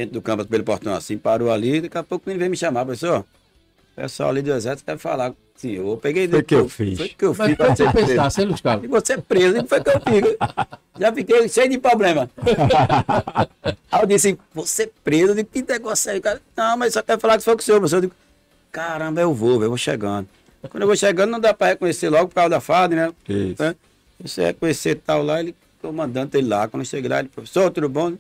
dentro do campo pelo portão assim, parou ali, daqui a pouco ele veio me chamar, professor. pessoal ali do exército quer falar. Sim, eu peguei Foi que eu fiz. Foi que eu Mas fiz. pode você pra ser preso. pensar, hein, Luiz E você preso, e foi que eu fiz. Já fiquei cheio de problema. Aí eu disse, você preso, eu digo, que negócio é aí? O cara, não, mas só quer falar que foi com o senhor, professor. Eu digo, caramba, eu vou, velho, eu vou chegando. Quando eu vou chegando, não dá pra reconhecer logo por causa da FAD, né? Isso. né? Você reconhecer tal lá, ele, comandante ele lá. Quando eu cheguei lá, ele, professor, tudo bom?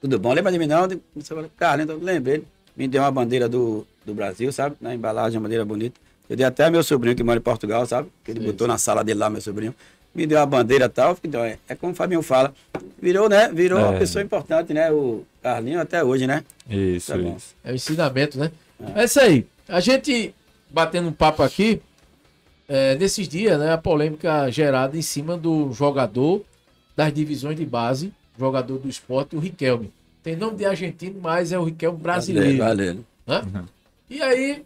Tudo bom? Lembra de mim não? Eu disse, Cara, então eu lembrei. Me deu uma bandeira do, do Brasil, sabe? Na embalagem, uma bandeira bonita. Eu dei até a meu sobrinho que mora em Portugal, sabe? Que ele Sim, botou na sala dele lá, meu sobrinho. Me deu uma bandeira e tal. Então, é, é como o Fabinho fala. Virou, né? Virou uma É. pessoa importante, né? O Carlinho até hoje, né? Isso, Tá isso. É o ensinamento, né? É isso aí. A gente batendo um papo aqui, é, nesses dias, né? A polêmica gerada em cima do jogador das divisões de base, jogador do esporte, o Riquelme. Tem nome de argentino, mas é o Riquelme brasileiro. Valeu. né? E aí,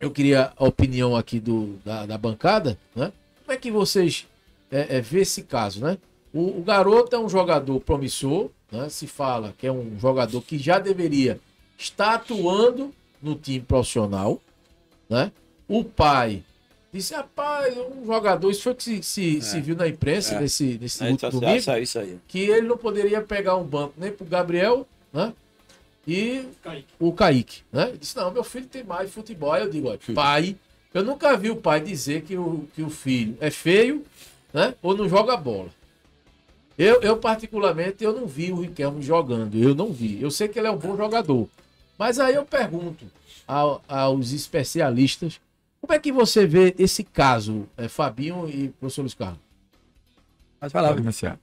eu queria a opinião aqui do, da, da bancada, né? Como é que vocês é, é, vê esse caso, né? O, o garoto é um jogador promissor, né? Se fala que é um jogador que já deveria estar atuando no time profissional, né? O pai disse, rapaz, um jogador, isso foi que se, se, se viu na imprensa É. nesse, nesse último social, domingo isso aí, isso aí. que ele não poderia pegar um banco nem pro Gabriel, né? E o Kaique, né? Ele disse, não, meu filho tem mais futebol. Aí eu digo, olha, pai, eu nunca vi o pai dizer que o, que o filho é feio, né? Ou não joga bola. Eu, eu, particularmente, eu não vi o Riquelme jogando. Eu não vi. Eu sei que ele é um bom jogador. Mas aí eu pergunto ao- aos especialistas, como é que você vê esse caso, é, Fabinho e professor Luiz Carlos? Mas falava. Pode iniciar.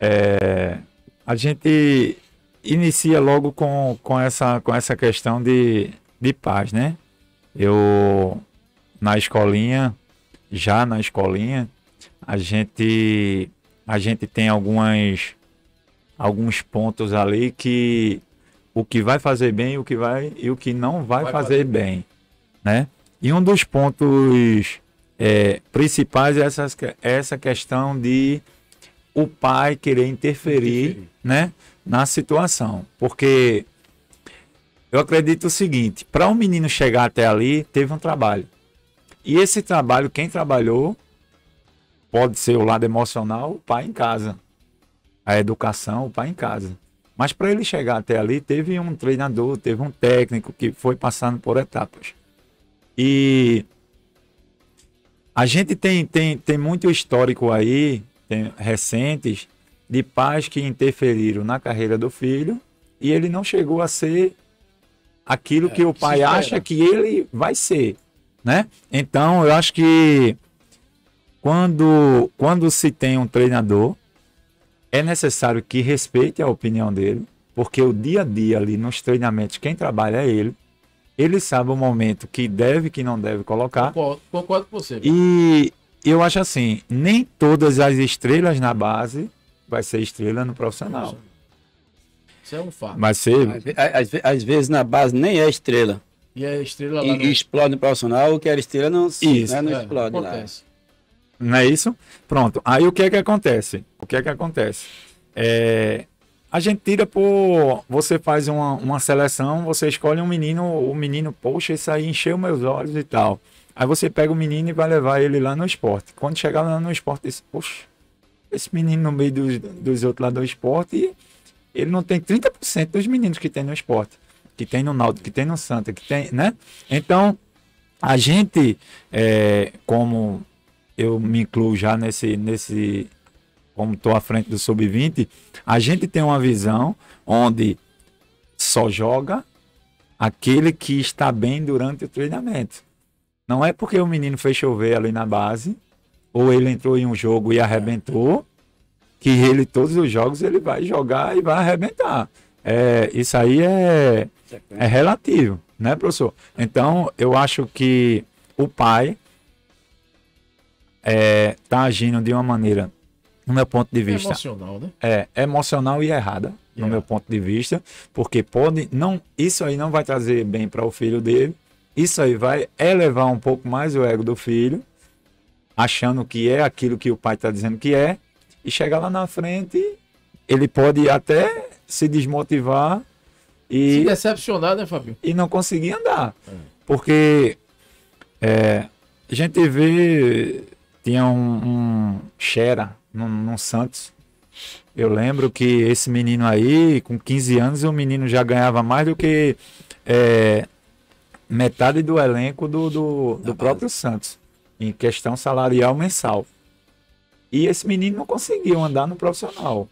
É, a gente inicia logo com, com, essa, com essa questão de, de paz, né? Eu, na escolinha, já na escolinha, a gente, a gente tem algumas, alguns pontos ali que o que vai fazer bem e o que, vai, e o que não vai, Vai fazer, fazer bem, né? E um dos pontos é, principais é essa, essa questão de o pai querer interferir, Interferir. né, na situação. Porque eu acredito o seguinte, para um menino chegar até ali, teve um trabalho. E esse trabalho, quem trabalhou, pode ser o lado emocional, o pai em casa. A educação, o pai em casa. Mas para ele chegar até ali, teve um treinador, teve um técnico que foi passando por etapas. E a gente tem, tem, tem muito histórico aí, tem recentes, de pais que interferiram na carreira do filho e ele não chegou a ser aquilo É, que o que pai acha que ele vai ser, né? Então, eu acho que quando, quando se tem um treinador, é necessário que respeite a opinião dele, porque o dia a dia ali nos treinamentos, quem trabalha é ele. Ele sabe o momento que deve que não deve colocar. Concordo, concordo com você. E eu acho assim, nem todas as estrelas na base vai ser estrela no profissional. Isso é um fato. Vai ser Às, às ve- às vezes na base nem é estrela. E a estrela lá E, no... explode no profissional, o que era estrela não, Isso, né, não É, explode lá. acontece. Não é isso? Pronto. Aí o que é que acontece? O que é que acontece? É, a gente tira por. Você faz uma, uma seleção, você escolhe um menino, o menino, poxa, isso aí encheu meus olhos e tal. Aí você pega o menino e vai levar ele lá no esporte. Quando chegar lá no esporte, diz, poxa, esse menino no meio dos, dos outros lá do esporte, ele não tem 30% dos meninos que tem no esporte. Que tem no Náutico, que tem no Santa, que tem, né? Então, a gente, é, como eu me incluo já nesse, nesse como estou à frente do sub-20, a gente tem uma visão onde só joga aquele que está bem durante o treinamento. Não é porque o menino fez chover ali na base, ou ele entrou em um jogo e arrebentou, que ele, todos os jogos, ele vai jogar e vai arrebentar. É, isso aí é, é relativo, né, professor? Então, eu acho que o pai está agindo de uma maneira, no meu ponto de É vista, emocional, né? é emocional e errada, no Yeah. meu ponto de vista, porque pode não, isso aí não vai trazer bem para o filho dele. Isso aí vai elevar um pouco mais o ego do filho, achando que é aquilo que o pai está dizendo que é, e chegar lá na frente, ele pode até se desmotivar Se e, decepcionar, né, Fabinho? e não conseguir andar. Porque é, a gente vê, tinha um, um Xera no, no Santos. Eu lembro que esse menino aí, com 15 anos, o menino já ganhava mais do que é, metade do elenco do, do, do próprio Santos, em questão salarial mensal. E esse menino não conseguiu andar no profissional.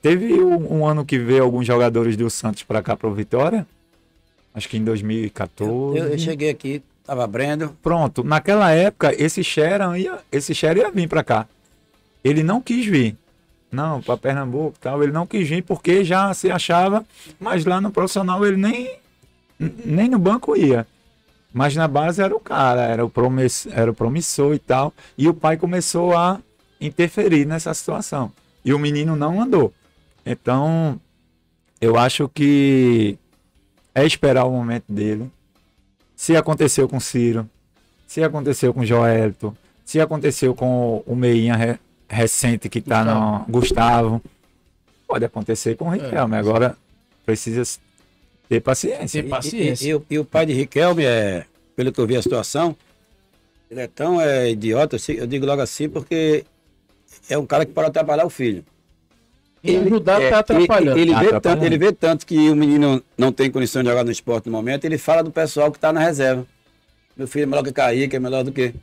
Teve um, um ano que veio alguns jogadores do Santos para cá para o Vitória, acho que em 2014. Eu, eu cheguei aqui, tava Brendo. Pronto, naquela época esse Sharon ia, esse Sharon ia vir para cá. Ele não quis vir. Não, para Pernambuco, e tal, ele não quis vir porque já se achava, mas lá no profissional ele nem nem no banco ia. Mas na base era o cara, era o, promiss, era o promissor e tal. E o pai começou a interferir nessa situação. E o menino não andou. Então, eu acho que é esperar o momento dele. Se aconteceu com Ciro, se aconteceu com Joelito, se aconteceu com o Meinha recente que tá no Gustavo, pode acontecer com o Riquelme. Agora precisa ter paciência. Ter E- paciência. E, e o- e o pai de Riquelme, é, pelo que eu vi a situação, ele é tão é, idiota, eu digo logo assim, porque é um cara que pode atrapalhar o filho. E ajudar é, tá atrapalhando. Ele, ele, vê Atrapalhando. tanto, ele vê tanto que o menino não tem condição de jogar no esporte no momento, ele fala do pessoal que está na reserva. Meu filho é melhor que Kaique, é melhor do que.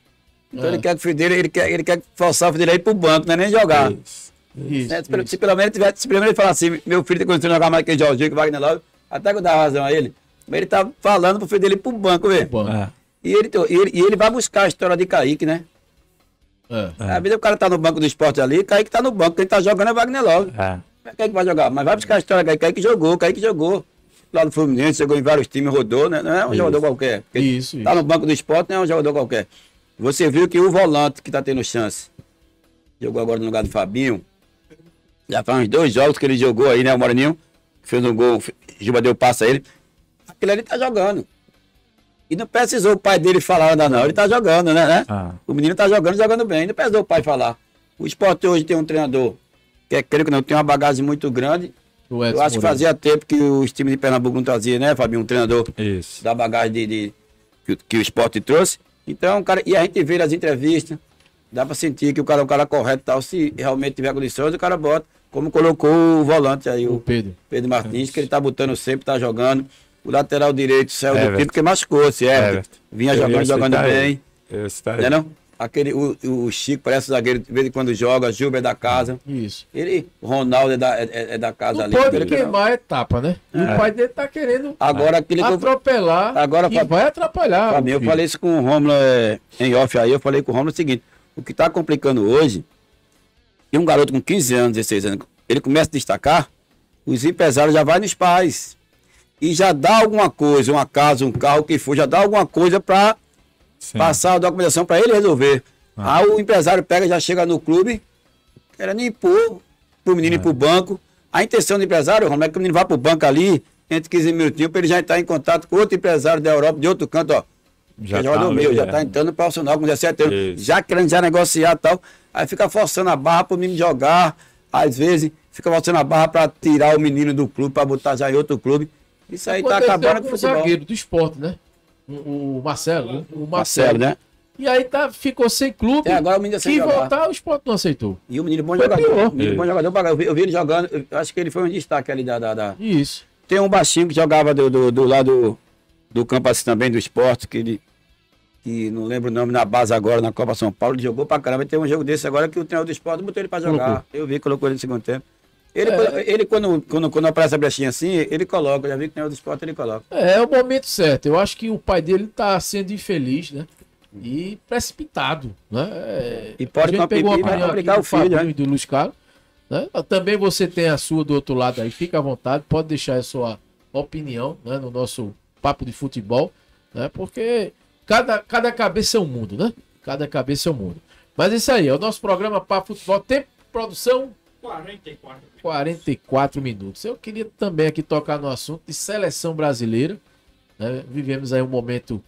Então É. ele quer que o filho dele, ele quer, ele quer forçar o filho dele a ir pro banco, não é nem jogar. Isso. Isso, Né? Se, pelo- isso. se pelo menos tivesse, se pelo menos ele falar assim, meu filho tem condição de jogar mais que Jorginho, que Wagner Love, até que eu dava razão a ele. Mas ele tá falando pro filho dele ir pro banco, ver. Bom, É, E ele, e, ele, e ele vai buscar a história de Kaique, né? é. A vida o cara tá no banco do esporte ali, Kaique tá no banco, quem tá jogando é Wagner Love. é. Quem é que vai jogar? Mas vai buscar a história de Kaique, Kaique jogou, Kaique jogou. Lá no Fluminense, jogou em vários times, rodou, né? Não é um Isso. jogador qualquer. Porque Isso, Tá isso. no banco do esporte, não é um jogador qualquer. Você viu que o volante que tá tendo chance, jogou agora no lugar do Fabinho, já faz uns dois jogos que ele jogou aí, né, o Moreninho, fez um gol, Juba deu passo a ele. Aquele ali tá jogando. E não precisou o pai dele falar ainda não, ele tá jogando, né? né? Ah. O menino tá jogando, jogando bem, não precisou o pai falar. O esporte hoje tem um treinador que é, creio que não, tem uma bagagem muito grande. Eu acho que fazia tempo que os times de Pernambuco não traziam, né, Fabinho, um treinador Isso. da bagagem de, de- que, que o esporte trouxe. Então, cara, e a gente vê nas entrevistas, dá pra sentir que o cara é um cara correto e tal. Se realmente tiver condições, o cara bota. Como colocou o volante aí, O o Pedro. Pedro Martins, que ele tá botando sempre, tá jogando. O lateral direito saiu do time porque machucou-se. Everton. Vinha Eu jogando, jogando bem. ele. Eu Né, ele. não? Aquele, o, o Chico parece zagueiro, de vez em quando joga, Gilber é da casa. Isso. Ele, o Ronaldo é da, é, é da casa Não ali. pode queimar a etapa, né? E É. o pai dele tá querendo Agora, aquele que eu, atropelar Agora, Fábio- vai atrapalhar. Pra mim, eu falei isso com o Romulo é, em off aí, eu falei com o Romulo o seguinte, o que tá complicando hoje, e um garoto com 15 anos, 16 anos, ele começa a destacar, os empresários já vai nos pais. E já dá alguma coisa, uma casa, um carro, o que for, já dá alguma coisa para Sim. passar a documentação para ele resolver. Ah. Aí o empresário pega, já chega no clube, querendo impor pro menino ir pro banco. A intenção do empresário, Romulo, é que o menino vá pro banco ali, entre 15 minutinhos, para ele já entrar em contato com outro empresário da Europa, de outro canto, ó. Já, jogador tá meu, já é. tá entrando profissional com 17 anos, Isso. já querendo já negociar e tal. Aí fica forçando a barra pro menino jogar, às vezes fica forçando a barra para tirar o menino do clube, para botar já em outro clube. Isso aí tá Aconteceu acabando com o o futebol. zagueiro do esporte, né? O, o Marcelo. O Marcelo, Marcelo, né? E aí tá, ficou sem clube. É, agora o menino sem voltar, o esporte não aceitou. E o menino bom Foi jogador. pior. O menino bom Isso. jogador, eu vi, eu vi ele jogando, eu acho que ele foi um destaque ali da. da- da- Isso. Tem um baixinho que jogava do, do, do lado do campo assim também, do esporte, que ele. Que não lembro o nome na base agora, na Copa São Paulo, ele jogou pra caramba. Tem um jogo desse agora que o treinador do esporte botou ele pra jogar. Colocou. Eu vi, colocou ele no segundo tempo. Ele, É. ele quando, quando, quando aparece a brechinha assim, ele coloca. Eu já vi que o treinador do esporte ele coloca. É, é o momento certo. Eu acho que o pai dele tá sendo infeliz, né? E precipitado, né? É, E pode a gente pegou a complicar o filho, né? e do Luiz Carlos. Né? Também você tem a sua do outro lado aí, fica à vontade, pode deixar a sua opinião né, no nosso papo de futebol, né? Porque cada, cada cabeça é um mundo, né? Cada cabeça é um mundo. Mas é isso aí, é o nosso programa Papo Futebol. Tempo produção 44. 44 minutos. Eu queria também aqui tocar no assunto de seleção brasileira. né? Vivemos aí um momento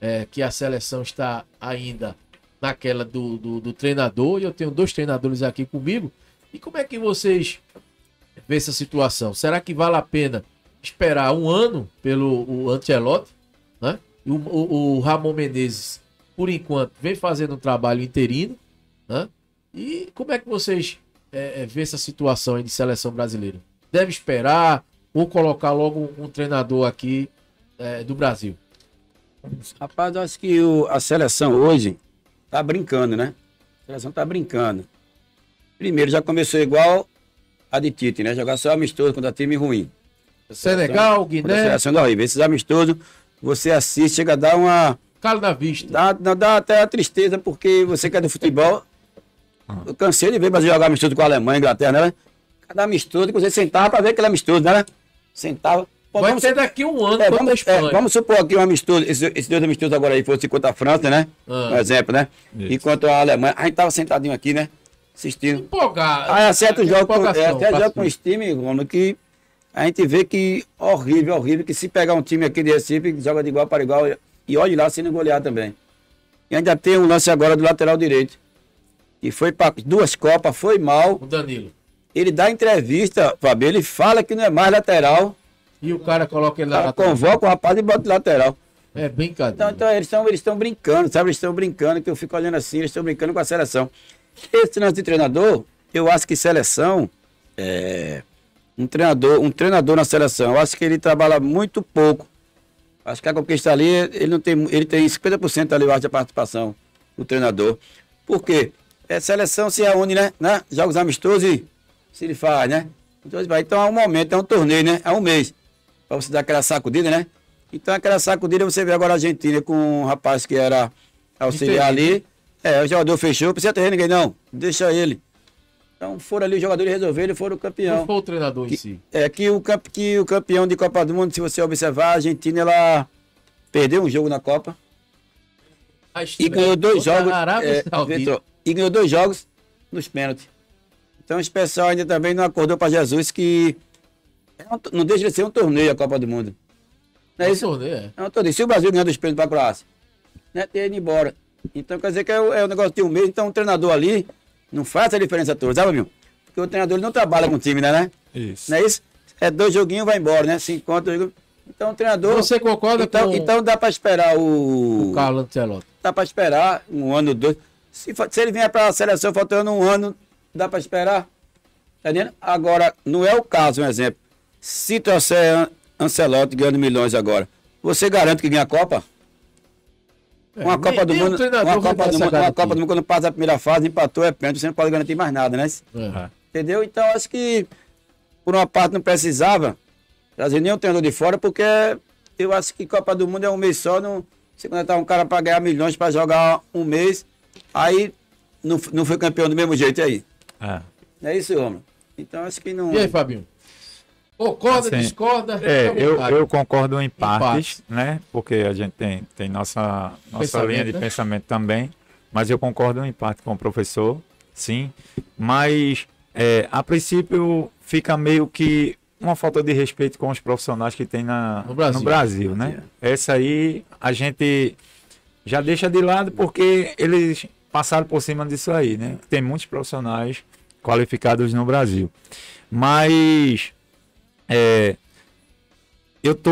é, que a seleção está ainda naquela do, do, do treinador, e eu tenho dois treinadores aqui comigo. E como é que vocês vê essa situação? Será que vale a pena esperar um ano pelo o Ancelotti, né? o, o, o Ramon Menezes, por enquanto, vem fazendo um trabalho interino, né? E como é que vocês é, é, vê essa situação aí de seleção brasileira? Deve esperar ou colocar logo um, treinador aqui é, do Brasil? Rapaz, eu acho que o- a seleção hoje tá brincando, né? A seleção tá brincando. Primeiro, já começou igual a de Tite, né? Jogar só amistoso contra time ruim. Senegal, Guiné, seleção da horrível. Esses amistosos, você assiste, chega a dar uma. calo na vista. Dá, dá, dá até a tristeza, porque você que é do futebol. Eu cansei de ver o Brasil jogar amistoso com a Alemanha, Inglaterra, né? Cada amistoso que você sentava pra ver aquele amistoso, né? Sentava. Pô, Vai vamos ter daqui um ano é, vamos, é, vamos supor aqui um amistoso, esse- esses dois amistosos agora aí fosse contra a França, né? Ah. Um exemplo, né? Isso. E contra a Alemanha. A gente tava sentadinho aqui, né? Assistindo. Empolgar. Aí acerta os jogos, com- é, Empolgação, até jogo com esse time, Romulo, que a gente vê que horrível, horrível, que se pegar um time aqui de Recife, joga de igual para igual, e olhe lá sendo golear também. E ainda tem um lance agora do lateral direito, que foi para duas copas, foi mal. O Danilo. Ele dá entrevista, Fabio, ele fala que não é mais lateral, E o cara coloca ele lá. convoca o rapaz e bota de lateral. É brincadeira. Então, então eles estão eles brincando, sabe? Eles estão brincando, que eu fico olhando assim, eles estão brincando com a seleção. Esse lance de treinador, eu acho que seleção, é, um treinador, um treinador na seleção, eu acho que ele trabalha muito pouco. Acho que a conquista ali, ele não tem, ele tem 50% ali, eu acho, de participação, o treinador. Por quê? É, seleção se reúne, né? né? Jogos amistosos e se ele faz, né? Então, então é um momento, é um torneio, né? É um mês. Pra você dar aquela sacudida, né? Então aquela sacudida você vê agora a Argentina com um rapaz que era auxiliar ali. É, o jogador fechou, precisa ter ninguém não. Deixa ele. Então foram ali os jogadores resolveram e foram o Não campeão. foi o treinador em Que- si. É que o, que o campeão de Copa do Mundo, se você observar, a Argentina ela perdeu um jogo na Copa e ganhou dois jogos. É, e ganhou dois jogos nos pênaltis. Então esse pessoal ainda também não acordou para Jesus que é não deixa de ser um torneio a Copa do Mundo. Não é É isso? torneio, é. É um torneio. Se o Brasil ganhar dos pênaltis para a Croácia, né, tem ele embora. Então quer dizer que é, o- é um negócio de um mês. Então o treinador ali não faz essa diferença toda, sabe, meu? Porque o treinador não trabalha com o time, né? né? Isso. Não é isso? É dois joguinhos, vai embora, né? Cinco contas. Então o treinador. Você concorda então, com então dá para esperar o. o Carlos Ancelotti? Dá para esperar um ano, dois. Se, se ele vier para a seleção faltando um ano, dá para esperar. Tá entendendo? Agora, não é o caso, um exemplo. Se trouxer An- Ancelotti ganhando milhões agora, você garante que ganha a Copa? Uma É, Copa nem- do Mundo, uma Copa do Mundo, uma. Copa do Mundo quando passa a primeira fase, empatou, é pênalti, você não pode garantir mais nada, né? É. Entendeu? Então acho que por uma parte não precisava trazer nenhum treinador de fora, porque eu acho que Copa do Mundo é um mês só, não você contratar um cara para ganhar milhões para jogar um mês, aí não, não foi campeão do mesmo jeito e aí. É. Não é isso, homem? Então acho que não. E aí, Fabinho? Concorda, Assim, discorda? É, eu, eu concordo em partes, partes. né? Porque a gente tem, tem nossa, nossa linha de né? pensamento também, mas eu concordo em parte com o professor, sim. Mas, é, a princípio, fica meio que uma falta de respeito com os profissionais que tem na, No Brasil. no Brasil, né? Essa aí a gente já deixa de lado porque eles passaram por cima disso aí, né? Tem muitos profissionais qualificados no Brasil. Mas é, eu tô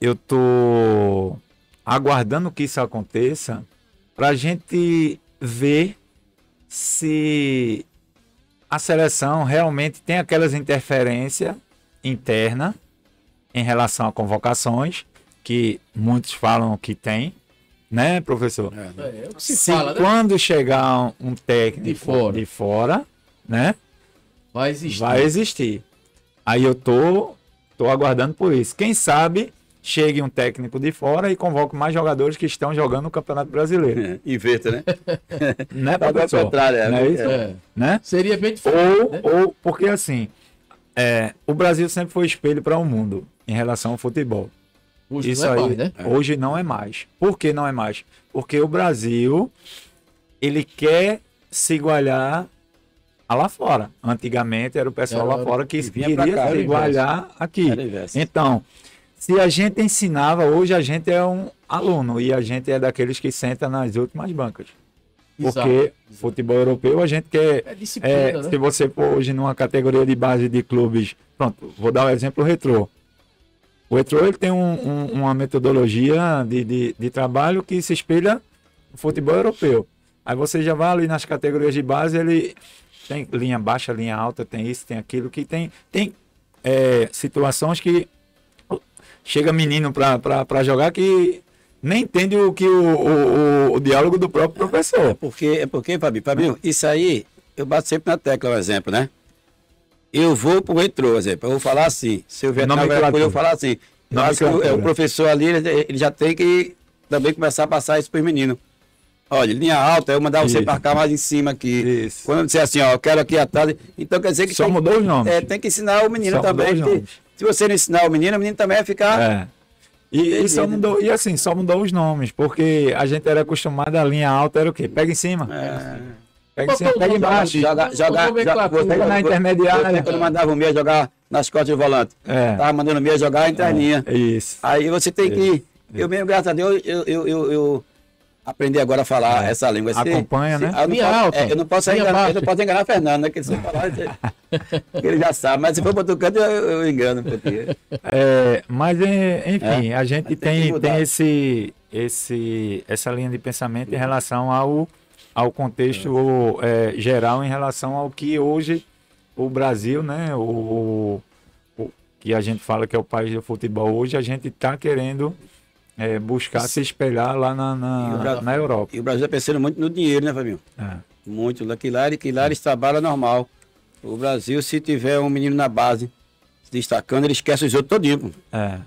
eu tô aguardando que isso aconteça para a gente ver se a seleção realmente tem aquelas interferências internas em relação a convocações que muitos falam que tem, né, professor? É, é o que se, Se fala, né? quando chegar um, um técnico De fora. de fora, né, Vai existir. vai existir. Aí eu tô, tô aguardando por isso. Quem sabe chegue um técnico de fora e convoque mais jogadores que estão jogando no Campeonato Brasileiro. É, inverta, né? né, Tá professor? contrário, é. Não é? É. Né? Seria bem diferente. Ou, né? ou porque assim, é, o Brasil sempre foi espelho para o mundo em relação ao futebol. Hoje Isso não é aí, mais, né? hoje não é mais. Por que não é mais? Porque o Brasil, ele quer se igualar a lá fora. Antigamente era o pessoal Era- lá fora que que queria cá, se igualar aqui. Então, se a gente ensinava, hoje a gente é um aluno e a gente é daqueles que senta nas últimas bancas. Exato. Porque futebol europeu a gente quer É disciplina, é, né? Se você for hoje numa categoria de base de clubes, pronto, vou dar o exemplo retrô. O Etrô tem um- um- uma metodologia de, de, de trabalho que se espelha no futebol europeu. Aí você já vai ali nas categorias de base, ele tem linha baixa, linha alta, tem isso, tem aquilo, que tem, tem é, situações que chega menino para jogar que nem entende o que o, o, o- o diálogo do próprio É professor. porque, é porque, Fabinho, Fabinho, isso aí, eu bato sempre na tecla, um exemplo, né? Eu vou pro retrô, exemplo, eu vou falar assim, se eu vier na eu vou falar assim. O, é, o professor ali, ele, ele já tem que também começar a passar isso pros meninos. Olha, linha alta, eu mandar você para cá mais em cima aqui. Isso. Quando eu disser assim, ó, eu quero aqui atrás, então quer dizer que Só tem, mudou os nomes. É, tem que ensinar o menino Só também. os que se você não ensinar o menino, o menino também vai ficar. É. E, e só mudou, e assim, só mudou os nomes, porque a gente era acostumado, a linha alta era o quê? Pega em cima. É. Pega cima, pega embaixo. Joga, joga, joga, você, Pega na intermediária. você quando mandava o meia jogar nas costas do volante. É. Tava mandando o meia jogar entre as linhas. Isso. Aí você tem que. Eu mesmo, graças a Deus, eu, eu, eu, eu aprendi agora a falar É. essa língua. Se- Acompanha, se- né? eu não posso- alta, é, eu não posso enganar, eu não posso enganar o Fernando, né? Que eu falar, ele- ele já sabe. Mas se for canto, eu, eu engano. Porque... É, mas, é, enfim, a gente tem tem, tem esse, esse, essa linha de pensamento em relação ao, ao contexto é, geral, em relação ao que hoje o Brasil, né, o, o- que a gente fala que é o país do futebol hoje, a gente está querendo é, buscar se espelhar lá na, E na, Bra- na Europa. E o Brasil está pensando muito no dinheiro, né, Fabinho? É. Muito. Que lá, que lá eles trabalham normal. O Brasil, se tiver um menino na base se destacando, ele esquece os outros todinho. É.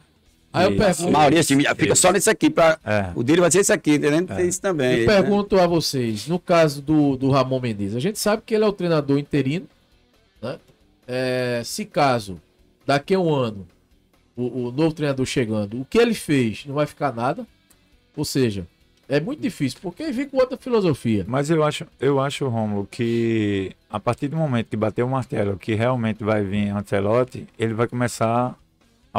Aí eu pergunto, maioria assim, fica só nesse aqui. Pra... É. O dele vai ser esse aqui, entendeu? Tem isso também. eu né? pergunto a vocês, no caso do, do Ramon Mendes, a gente sabe que ele é o treinador interino, né? É, se caso, daqui a um ano, o, o novo treinador chegando, o que ele fez não vai ficar nada, ou seja, é muito difícil, porque vem com outra filosofia. Mas eu acho, eu acho, Romulo, que a partir do momento que bater o martelo, que realmente vai vir Ancelotti, ele vai começar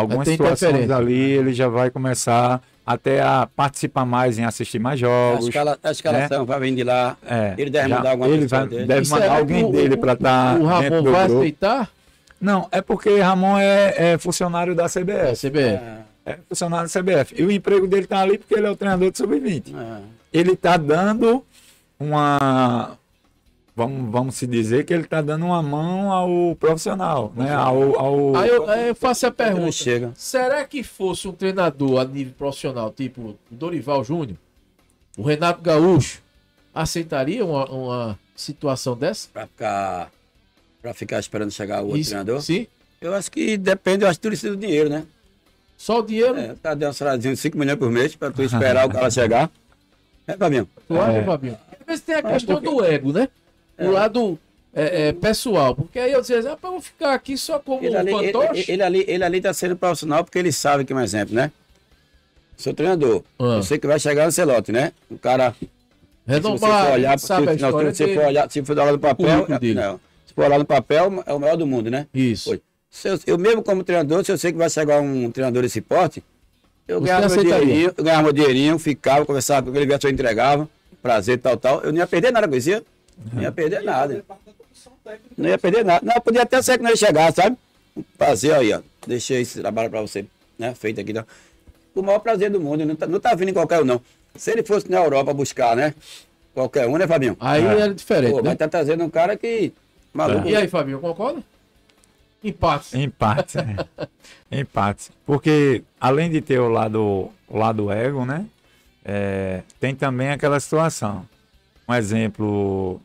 algumas situações ali, ele já vai começar até a participar mais em assistir mais A, jogos. escala, a escalação vai vir de lá. É, Ele deve já- mandar alguma ele vai, dele. deve mandar alguém o- dele para estar o Ramon vai grupo. aceitar? Não, é porque Ramon é, é funcionário da É, CBF. CBF. É funcionário da CBF. E o emprego dele tá ali porque ele é o treinador de sub-20. É. ele está dando uma vamos, vamos se dizer que ele está dando uma mão ao profissional, né? Ao, ao- Aí eu, aí eu faço a pergunta: chega. será que fosse um treinador a nível profissional, tipo o Dorival Júnior, o Renato Gaúcho, aceitaria uma, uma situação dessa? Pra ficar, pra ficar esperando chegar o outro Isso, treinador. Sim. Eu acho que depende, eu acho que tudo isso do dinheiro, né? Só o dinheiro. É, tá dando um saláriozinho de 5 milhões por mês pra tu esperar o cara chegar. É, Fabinho? Tu acha, É. Fabinho? Às vezes tem a questão do ego, né? O lado é, é, pessoal. Porque aí eu dizia, ah, eu vou ficar aqui só como Ele ali, ele, fantoche. ele ali, ele ali tá sendo profissional porque ele sabe que, um exemplo, né? Sou treinador. Ah. Eu sei que vai chegar no Celote, né? O cara Se você for olhar, sabe a se, não, história se você dele. for olhar, se for olhar no papel, é- não. Se for olhar no papel, é o melhor do mundo, né? Isso. Eu, eu mesmo como treinador, se eu sei que vai chegar um treinador desse porte, eu ganhava meu dinheirinho, eu ganhava meu dinheirinho, ficava, conversava com ele, eu entregava, prazer, tal, tal. Eu não ia perder nada com isso? Não ia perder nada. Não ia perder nada. Não, podia até ser que não ia chegar, sabe? Prazer aí, ó. Deixei esse trabalho pra você, né? Feito aqui, tá? O maior prazer do mundo, não tá, não tá vindo em qualquer um, não. Se ele fosse na Europa buscar, né? Qualquer um, né, Fabinho? Aí É. era diferente, Pô, né? vai estar trazendo um cara que. Maluco. E aí, Fabinho, concorda? Empate. Empate. é. Empate. Porque além de ter o lado, o lado ego, né? é, tem também aquela situação. Um exemplo.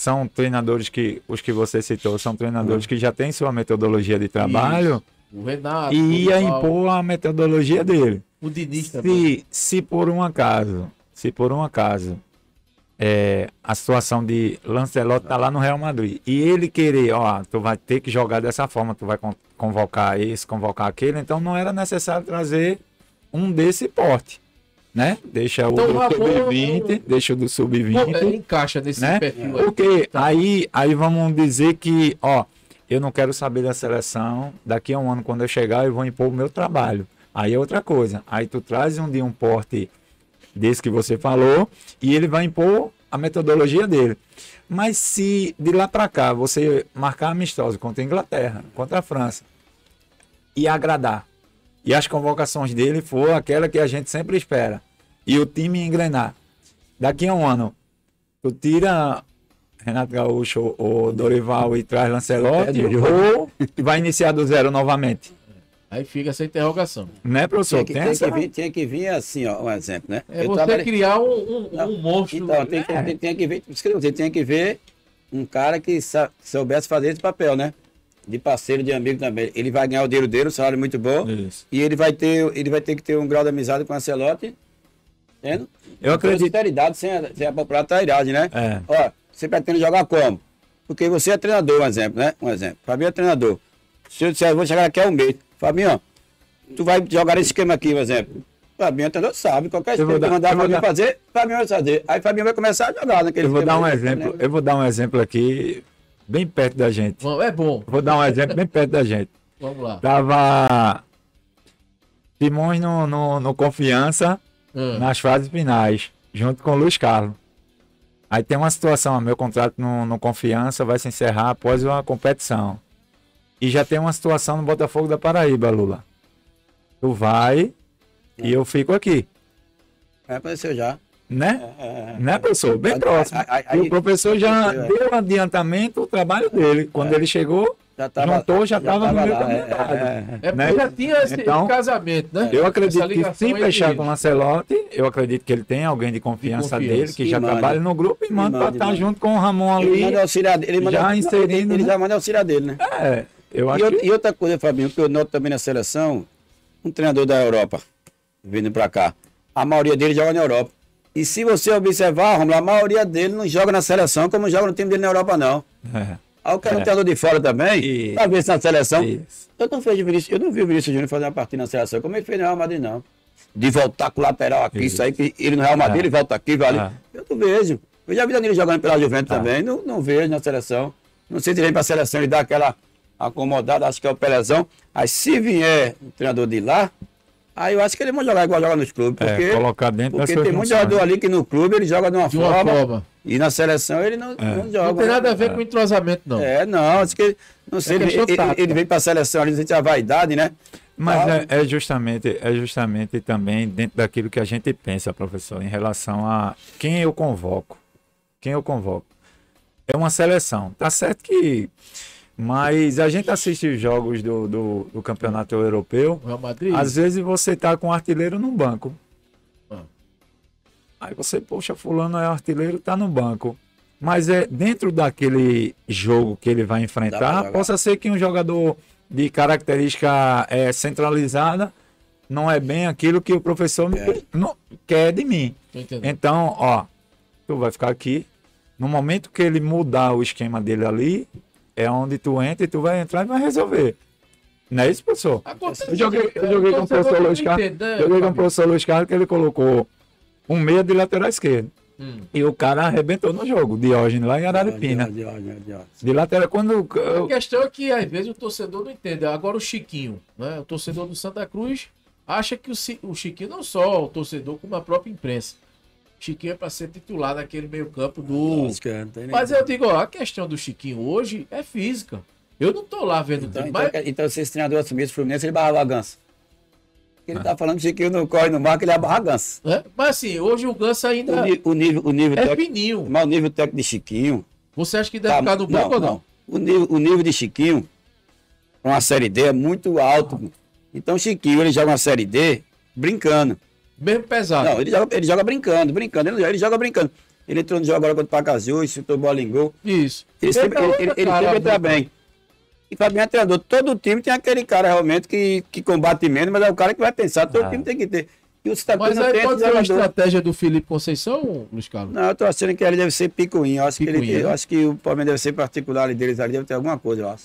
São treinadores que, os que você citou, são treinadores que já têm sua metodologia de trabalho O Renato. e ia impor a metodologia dele. O Diniz também. Se, se por um acaso, se por um acaso, é, a situação de Lancelot tá lá no Real Madrid e ele querer, ó, tu vai ter que jogar dessa forma, tu vai con- convocar esse, convocar aquele, então não era necessário trazer um desse porte, né? Deixa o Então, do o Ramon- sub-20, deixa o do Pô, sub-20 ele encaixa nesse né? perfil aí. Porque aí, aí vamos dizer que, ó, eu não quero saber da seleção, daqui a um ano, quando eu chegar, eu vou impor o meu trabalho. Aí é outra coisa. Aí tu traz um de um porte desse que você falou e ele vai impor a metodologia dele. Mas se de lá para cá você marcar amistoso contra a Inglaterra, contra a França e agradar, e as convocações dele for aquela que a gente sempre espera. E o time engrenar. Daqui a um ano, tu tira Renato Gaúcho ou Dorival e traz Lancelotti, É, ou vai iniciar do zero novamente. Aí fica essa interrogação. Né, professor? Tinha que, Tem tinha, essa- que vir, tinha que vir assim, ó, um exemplo, né? É Eu você trabalhei- criar um, um- um monstro. Então, tem, É. tem, tem que ver, por isso que eu tem que ver um cara que sa- soubesse fazer esse papel, né? De parceiro, de amigo também. Ele vai ganhar o dinheiro dele, um salário muito bom. Isso. E ele vai ter, ele vai ter que ter um grau de amizade com a Celote. Entendeu? Eu acredito. Sinceridade sem a, sem a popular trairagem, né? É. Ó, você pretende jogar como? Porque você é treinador, um exemplo, né? Um exemplo. Fabinho é treinador. Se eu disser, eu vou chegar aqui a um mês. Fabinho, tu vai jogar esse esquema aqui, um exemplo. Fabinho, o treinador sabe, qualquer esquema que dar- mandar Fabinho dar- fazer, Fabinho vai fazer. Aí Fabinho vai começar a jogar naquele Eu vou dar um exemplo, eu vou dar um exemplo aqui, bem perto da gente. É bom. Vou dar um exemplo bem perto da gente. Vamos lá. Tava Simões no, no, no Confiança Ah, nas fases finais, junto com o Luiz Carlos. Aí tem uma situação, meu contrato no, no Confiança vai se encerrar após uma competição. E já tem uma situação no Botafogo da Paraíba, Lula. Tu vai e eu fico aqui, É, apareceu já. Né? É, é, é. Né, professor? Bem Aí- próximo. aí- E aí- o professor já É. deu adiantamento o trabalho dele. Quando ele chegou, Já tava, juntou, já estava no meio lá, caminho. é, é, É porque né? já tinha esse Então, casamento, né? Eu acredito que se fechar com o Lancelotti, eu acredito que ele tem alguém de confiança, confiança. dele, que E já mande. trabalha no grupo e manda para estar mande. junto com o Ramon Ele ali. manda auxiliar dele. Ele manda, já não, inserindo, Ele, ele né? já manda auxiliar dele, né? É, eu E, acho outra- que... e outra coisa, Fabinho, que eu noto também na seleção, um treinador da Europa vindo pra cá, a maioria dele joga na Europa. E se você observar, Romulo, a maioria dele não joga na seleção como joga no time dele na Europa, não. É, Aí o cara é um É. treinador de fora também, Isso. pra ver se na seleção. isso. Eu não, vejo o Vinícius, eu não vi o Vinícius Júnior fazer uma partida na seleção, como ele fez no Real Madrid, não. De voltar com o lateral aqui, Isso. isso aí, que ele no Real Madrid, É. ele volta aqui, vale. É. Eu não vejo. Eu já vi Danilo jogando pela Juventus Tá. também, não, não vejo na seleção. Não sei se ele vem pra seleção e dá aquela acomodada, acho que é o Pelezão. Aí se vier um treinador de lá, aí eu acho que ele vai jogar igual joga nos clubes. É, Porque, colocar dentro porque tem muito jogador ali que no clube ele joga de uma, De uma forma, forma. e na seleção ele não, É. não joga. Não tem né? nada a ver com entrosamento, não. É, não, acho que. Não sei, É ele, questão ele, tática. ele vem pra seleção ali, não sei se é a vaidade, né? Mas é, é justamente, é justamente também dentro daquilo que a gente pensa, professor, em relação a quem eu convoco. Quem eu convoco. É uma seleção. Tá certo que. Mas a gente assiste os jogos do, do, do campeonato europeu. Real Madrid. Às vezes você tá com um artilheiro no banco. Ah. Aí você, poxa, fulano é artilheiro, tá no banco. Mas é dentro daquele jogo que ele vai enfrentar, possa ser que um jogador de característica é, centralizada não é bem aquilo que o professor me- É. não, quer de mim. Então, ó, tu vai ficar aqui. No momento que ele mudar o esquema dele ali, é onde tu entra e tu vai entrar e vai resolver. Não é isso, professor? Acontece Eu joguei, que- eu joguei com o professor Luiz Carlos. Joguei com o professor Luiz Carlos que ele colocou um meia de lateral esquerdo. Hum. E o cara arrebentou no jogo. Diógenes lá em Araripina. De, de, de, de, De lateral, quando. A questão é que às vezes o torcedor não entende. Agora o Chiquinho, né? O torcedor do Santa Cruz acha que o, o Chiquinho, não só o torcedor, como a própria imprensa. O Chiquinho é para ser titular naquele meio-campo do. É, não Mas eu digo, ó, a questão do Chiquinho hoje é física. Eu não tô lá vendo o Então, time, então, mas então, se esse treinador assumisse o Fluminense, ele barrava a Ganso. Ele Ah. tá falando que o Chiquinho não corre no marco, ele é barra a Ganso. né? Mas assim, hoje o Ganso O, ainda ni- o nível, o nível é técnico, fininho. mas o nível técnico de Chiquinho. Você acha que deve tá- ficar no banco ou não? O nível, o nível de Chiquinho, uma série D, é muito alto. Então, Chiquinho, ele joga uma série D brincando. Mesmo pesado. Não, ele joga, ele joga brincando, brincando. Ele, ele joga brincando. Ele entrou no jogo agora contra o Pacaju, chutou bola em gol. Isso. Ele sempre, Ele ele, tá ele, ele sempre entra bem. E Fabinho é treinador. Todo time tem aquele cara realmente que, que combate menos, mas é o cara que vai pensar. Todo Ah. time tem que ter. E o Cruz Mas aí tem pode ser uma estratégia do Felipe Conceição, Luiz Carlos? Não, eu tô achando que ele deve ser picuinho. Eu acho, que, ele, Picuinha, eu né? acho que o Palmeiras deve ser particular ali deles ali, deve ter alguma coisa, eu acho.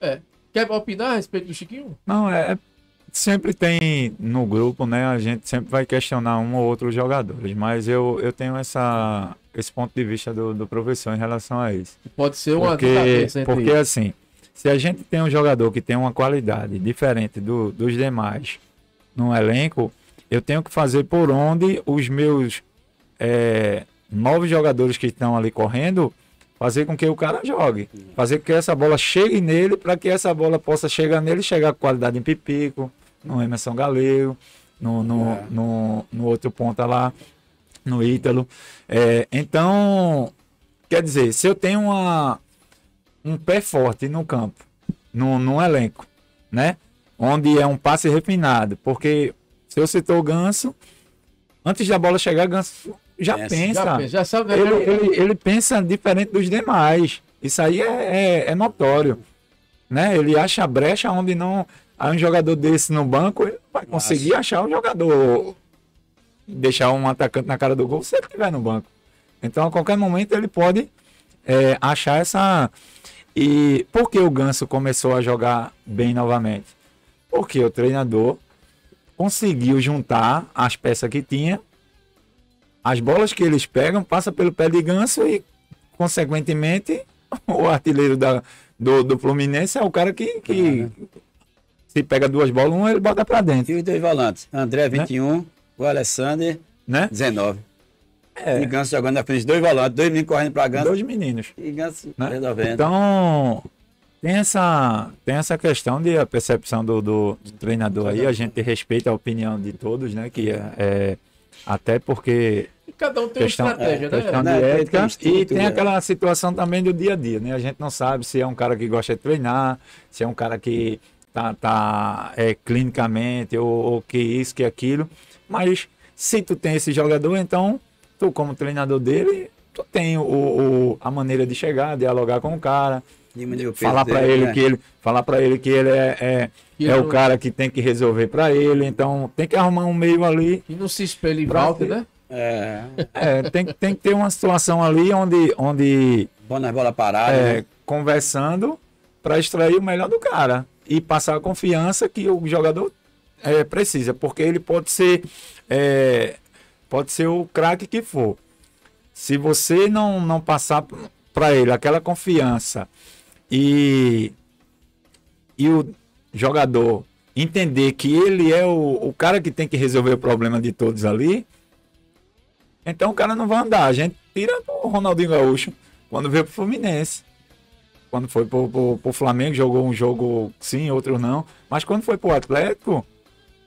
É. Quer opinar a respeito do Chiquinho? Não, é. Sempre tem no grupo, né? A gente sempre vai questionar um ou outro jogadores. Mas eu, eu tenho essa, esse ponto de vista do, do professor em relação a isso. Pode ser uma Porque, porque assim, se a gente tem um jogador que tem uma qualidade diferente do- dos demais no elenco, eu tenho que fazer por onde os meus é, novos jogadores que estão ali correndo, fazer com que o cara jogue. Fazer com que essa bola chegue nele, para que essa bola possa chegar nele e chegar com qualidade em pipico, no Emerson Galego, no, no, É. no, no outro ponta lá, no Ítalo. É, então, quer dizer, se eu tenho uma, um pé forte no campo, no, no elenco, né? Onde é um passe refinado, porque se eu citou o Ganso, antes da bola chegar, Ganso já Pensa. pensa. Já, já sabe, né? Ele, ele, ele pensa diferente dos demais. Isso aí é, é, é notório. Né? Ele acha brecha onde não. Aí um jogador desse no banco, vai conseguir achar um jogador. Deixar um atacante na cara do gol se ele estiver no banco. Então, a qualquer momento, ele pode é, achar essa. E por que o Ganso começou a jogar bem novamente? Porque o treinador conseguiu juntar as peças que tinha as bolas que eles pegam passam pelo pé de ganso e, consequentemente, o artilheiro da, do, do Fluminense é o cara que, que se pega duas bolas, um ele bota pra dentro, E os dois volantes? André, 21, o Alessandro, né? 19. É. E Ganso jogando na frente, dois volantes, dois meninos correndo pra Ganso. Dois meninos. E Ganso Né? resolvendo. Então, tem essa, tem essa questão de a percepção do, do, do treinador aí, a gente respeita a opinião de todos, né? Que é, é- até porque Cada um tem questão, uma estratégia, é, né? questão Né, de ética tem e instinto, tem né? aquela situação também do dia a dia, né? A gente não sabe se é um cara que gosta de treinar, se é um cara que tá, tá é, clinicamente ou, ou que isso, que aquilo, mas se tu tem esse jogador, então tu como treinador dele, tu tem o, o- a maneira de chegar, dialogar com o cara, falar para ele né? que ele falar para ele que ele é, é, E é eu o cara que tem que resolver para ele, então tem que arrumar um meio ali E não se espelha em ter- né? É, é, tem, que- tem que ter uma situação ali onde, onde bolas paradas. é, né? conversando para extrair o melhor do cara e passar a confiança que o jogador é, precisa, porque ele pode ser é, pode ser o craque que for. Se você não, não passar para ele aquela confiança e, e o jogador entender que ele é o, o cara que tem que resolver o problema de todos ali, então o cara não vai andar. A gente tira o Ronaldinho Gaúcho quando veio pro Fluminense. Quando foi pro, pro, pro Flamengo, jogou um jogo sim, outro não. Mas quando foi pro Atlético,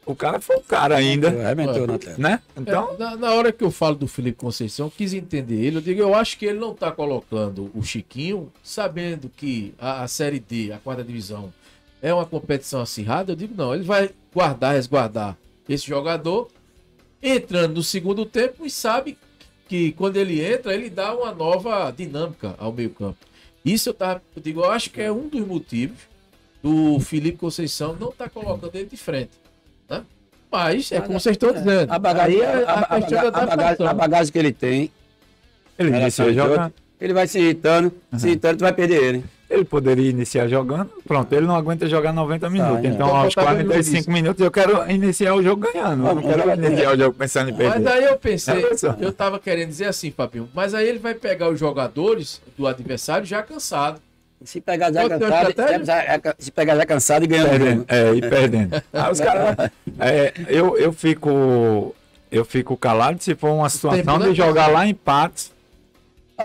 o cara foi o cara ainda, Arrebentou no Atlético. né? Então, É, na, na hora que eu falo do Felipe Conceição, eu quis entender ele. Eu digo, eu acho que ele não tá colocando o Chiquinho, sabendo que a, a Série D, a quarta divisão, é uma competição acirrada. Eu digo, não, ele vai guardar, resguardar esse jogador, entrando no segundo tempo e sabe que quando ele entra, ele dá uma nova dinâmica ao meio-campo. Isso eu, tava, eu digo, eu acho que é um dos motivos do Felipe Conceição não tá colocando ele de frente. Né? Mas é como vocês estão dizendo. A bagagem, é a, a- a bagagem, adaptação. a bagagem que ele tem, ele ele vai se irritando, se irritando, tu vai perder ele. Ele poderia iniciar jogando. Pronto, ele não aguenta jogar 90 minutos. é. Então, Então, aos botar ele no 45 início. minutos, eu quero iniciar o jogo ganhando. Eu não quero iniciar o jogo pensando em Mas perder. aí eu pensei, eu tava querendo dizer assim, Fabinho, mas aí ele vai pegar os jogadores do adversário já cansado. Se pegar já é cansado, estratégia? se, pegar já cansado e ganhando é, e perdendo. Aí os caras. é, eu, eu fico. Eu fico calado se for uma situação de jogar lá em Patos,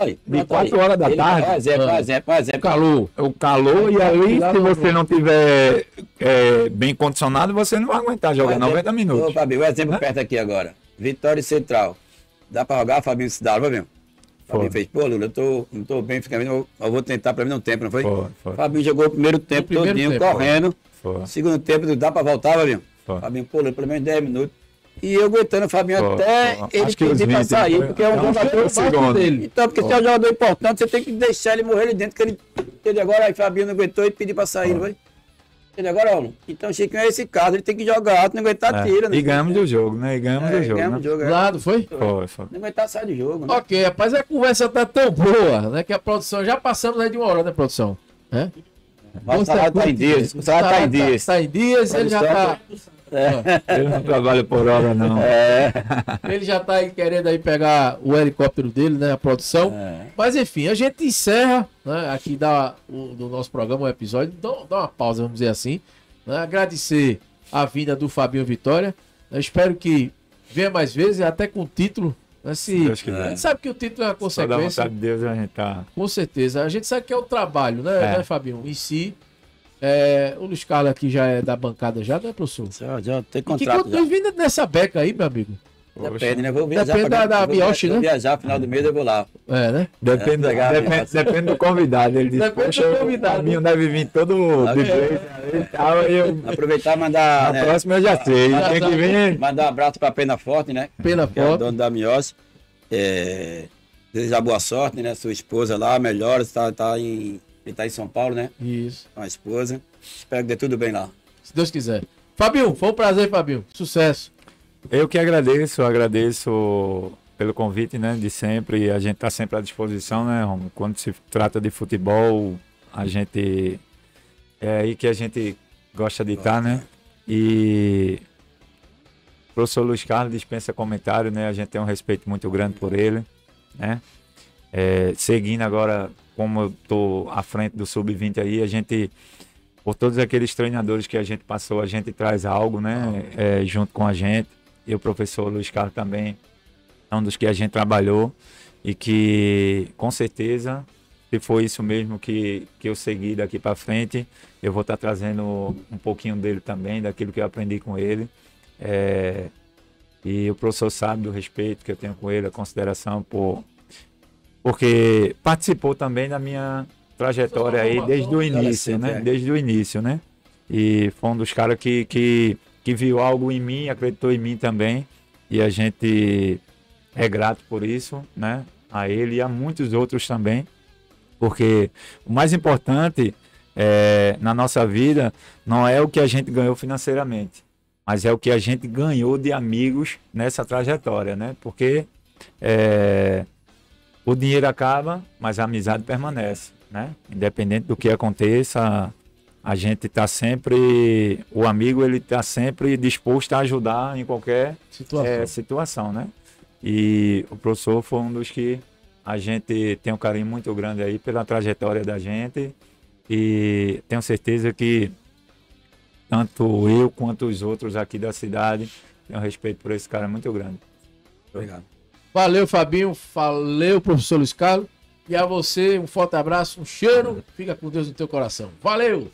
Aí, De pronto, quatro aí. horas da Ele- tarde. Exemplo, um exemplo, um exemplo. Calor. o calor, e ali, se você não tiver é, bem condicionado, você não vai aguentar jogar exemplo- 90 Ô, minutos. Fabinho, um exemplo Né? perto aqui agora. Vitória Central. Dá pra jogar, Fabinho se dá, Fabinho? Foi. Fabinho fez, pô, Lula, eu tô, não tô bem, fica bem, eu eu vou tentar pra mim no tempo, não foi? Foi, foi. Fabinho jogou o primeiro tempo primeiro todinho, tempo, correndo. Foi. Segundo tempo, dá pra voltar, Fabinho? Foi. Fabinho, pô, Lula, pelo menos 10 minutos. E eu aguentando o Fabinho Foi, até foi. ele pedir pra 20, sair, porque é um Então, jogador o segundo. dele. Então, porque se é um jogador importante, você tem que deixar ele morrer ali dentro, que ele, ele agora, aí Fabinho não aguentou e pediu pra sair, não foi? Ele agora, ó, então Chiquinho é esse caso, ele tem que jogar alto, não aguentar, É, tira. né? E ganhamos o jogo, né? E ganhamos É, o jogo. ganhamos né? jogo, é. Lado, foi? Foi, foi. Não aguentar, sai do jogo, né? Ok, rapaz, a conversa tá tão boa, né? Que a produção, já passamos aí de uma hora, né, produção? É? Mas o salário tá em dias, o salário tá em dias. Tá em dias, ele já tá, Ele não trabalha por hora, não. É. ele já tá aí querendo aí pegar o helicóptero dele, né? A produção. É. Mas enfim, a gente encerra né, aqui da, o, do nosso programa, o episódio. Dá, dá uma pausa, vamos dizer assim. né, agradecer a vinda do Fabinho Vitória. Eu espero que venha mais vezes, até com título. Né, se, a gente sabe que o título é uma Só consequência. vontade de Deus a gente tá. Com certeza. A gente sabe que é o trabalho, né, É. né, Fabinho? Em si. É, o Luiz Carlos aqui já é da bancada já, né, professor? Já, já tem Que contrato. quanto já. vindo nessa beca aí, meu amigo? Depende, né? Vou viajar Depende pra- da- da vou né? viajar, final do mês eu vou lá. É, né? Depende, É, legal, depende, depende do convidado. Ele disse, Depende do convidado. o Fabinho deve vir todo Tá de vez e tal. eu, Aproveitar e mandar. na né, próxima eu já sei. Tem que vir. Mandar um abraço pra Pena Forte, né? Pena Que é o foto. dono da Miose. É, desejar boa sorte, né? Sua esposa lá, melhores, tá, tá em, ele tá em São Paulo, né? Isso. Com a esposa. Espero que dê tudo bem lá. Se Deus quiser. Fabinho, foi um prazer, Fabinho. Sucesso. Eu que agradeço, agradeço pelo convite, né, de sempre. A gente está sempre à disposição, né, Romulo? Quando se trata de futebol, a gente é aí que a gente gosta de estar, né? E o professor Luiz Carlos dispensa comentário, né? A gente tem um respeito muito grande por ele, né? É, seguindo agora, como eu tô à frente do sub-20 aí, a gente por todos aqueles treinadores que a gente passou, a gente traz algo, né, é, junto com a gente. E o professor Luiz Carlos também é um dos que a gente trabalhou e que, com certeza, se for isso mesmo que, que eu segui daqui para frente, eu vou estar trazendo um pouquinho dele também, daquilo que eu aprendi com ele. É, e o professor sabe do respeito que eu tenho com ele, a consideração por porque participou também da minha trajetória aí desde o início, né? é. Desde o início, né? E foi um dos caras que, que, que viu algo em mim, acreditou em mim também. E a gente é grato por isso, né? A ele e a muitos outros também. Porque o mais importante é, na nossa vida não é o que a gente ganhou financeiramente, mas é o que a gente ganhou de amigos nessa trajetória, né? Porque é, o dinheiro acaba, mas a amizade permanece, né? Independente do que aconteça, a gente está sempre, o amigo ele está sempre disposto a ajudar em qualquer Situação. é, situação, né? E o professor foi um dos que a gente tem um carinho muito grande aí pela trajetória da gente e tenho certeza que tanto eu quanto os outros aqui da cidade têm um respeito por esse cara muito grande. Obrigado. Valeu, Fabinho. Valeu, professor Luiz Carlos. E a você, um forte abraço, um cheiro. Fica com Deus no teu coração. Valeu!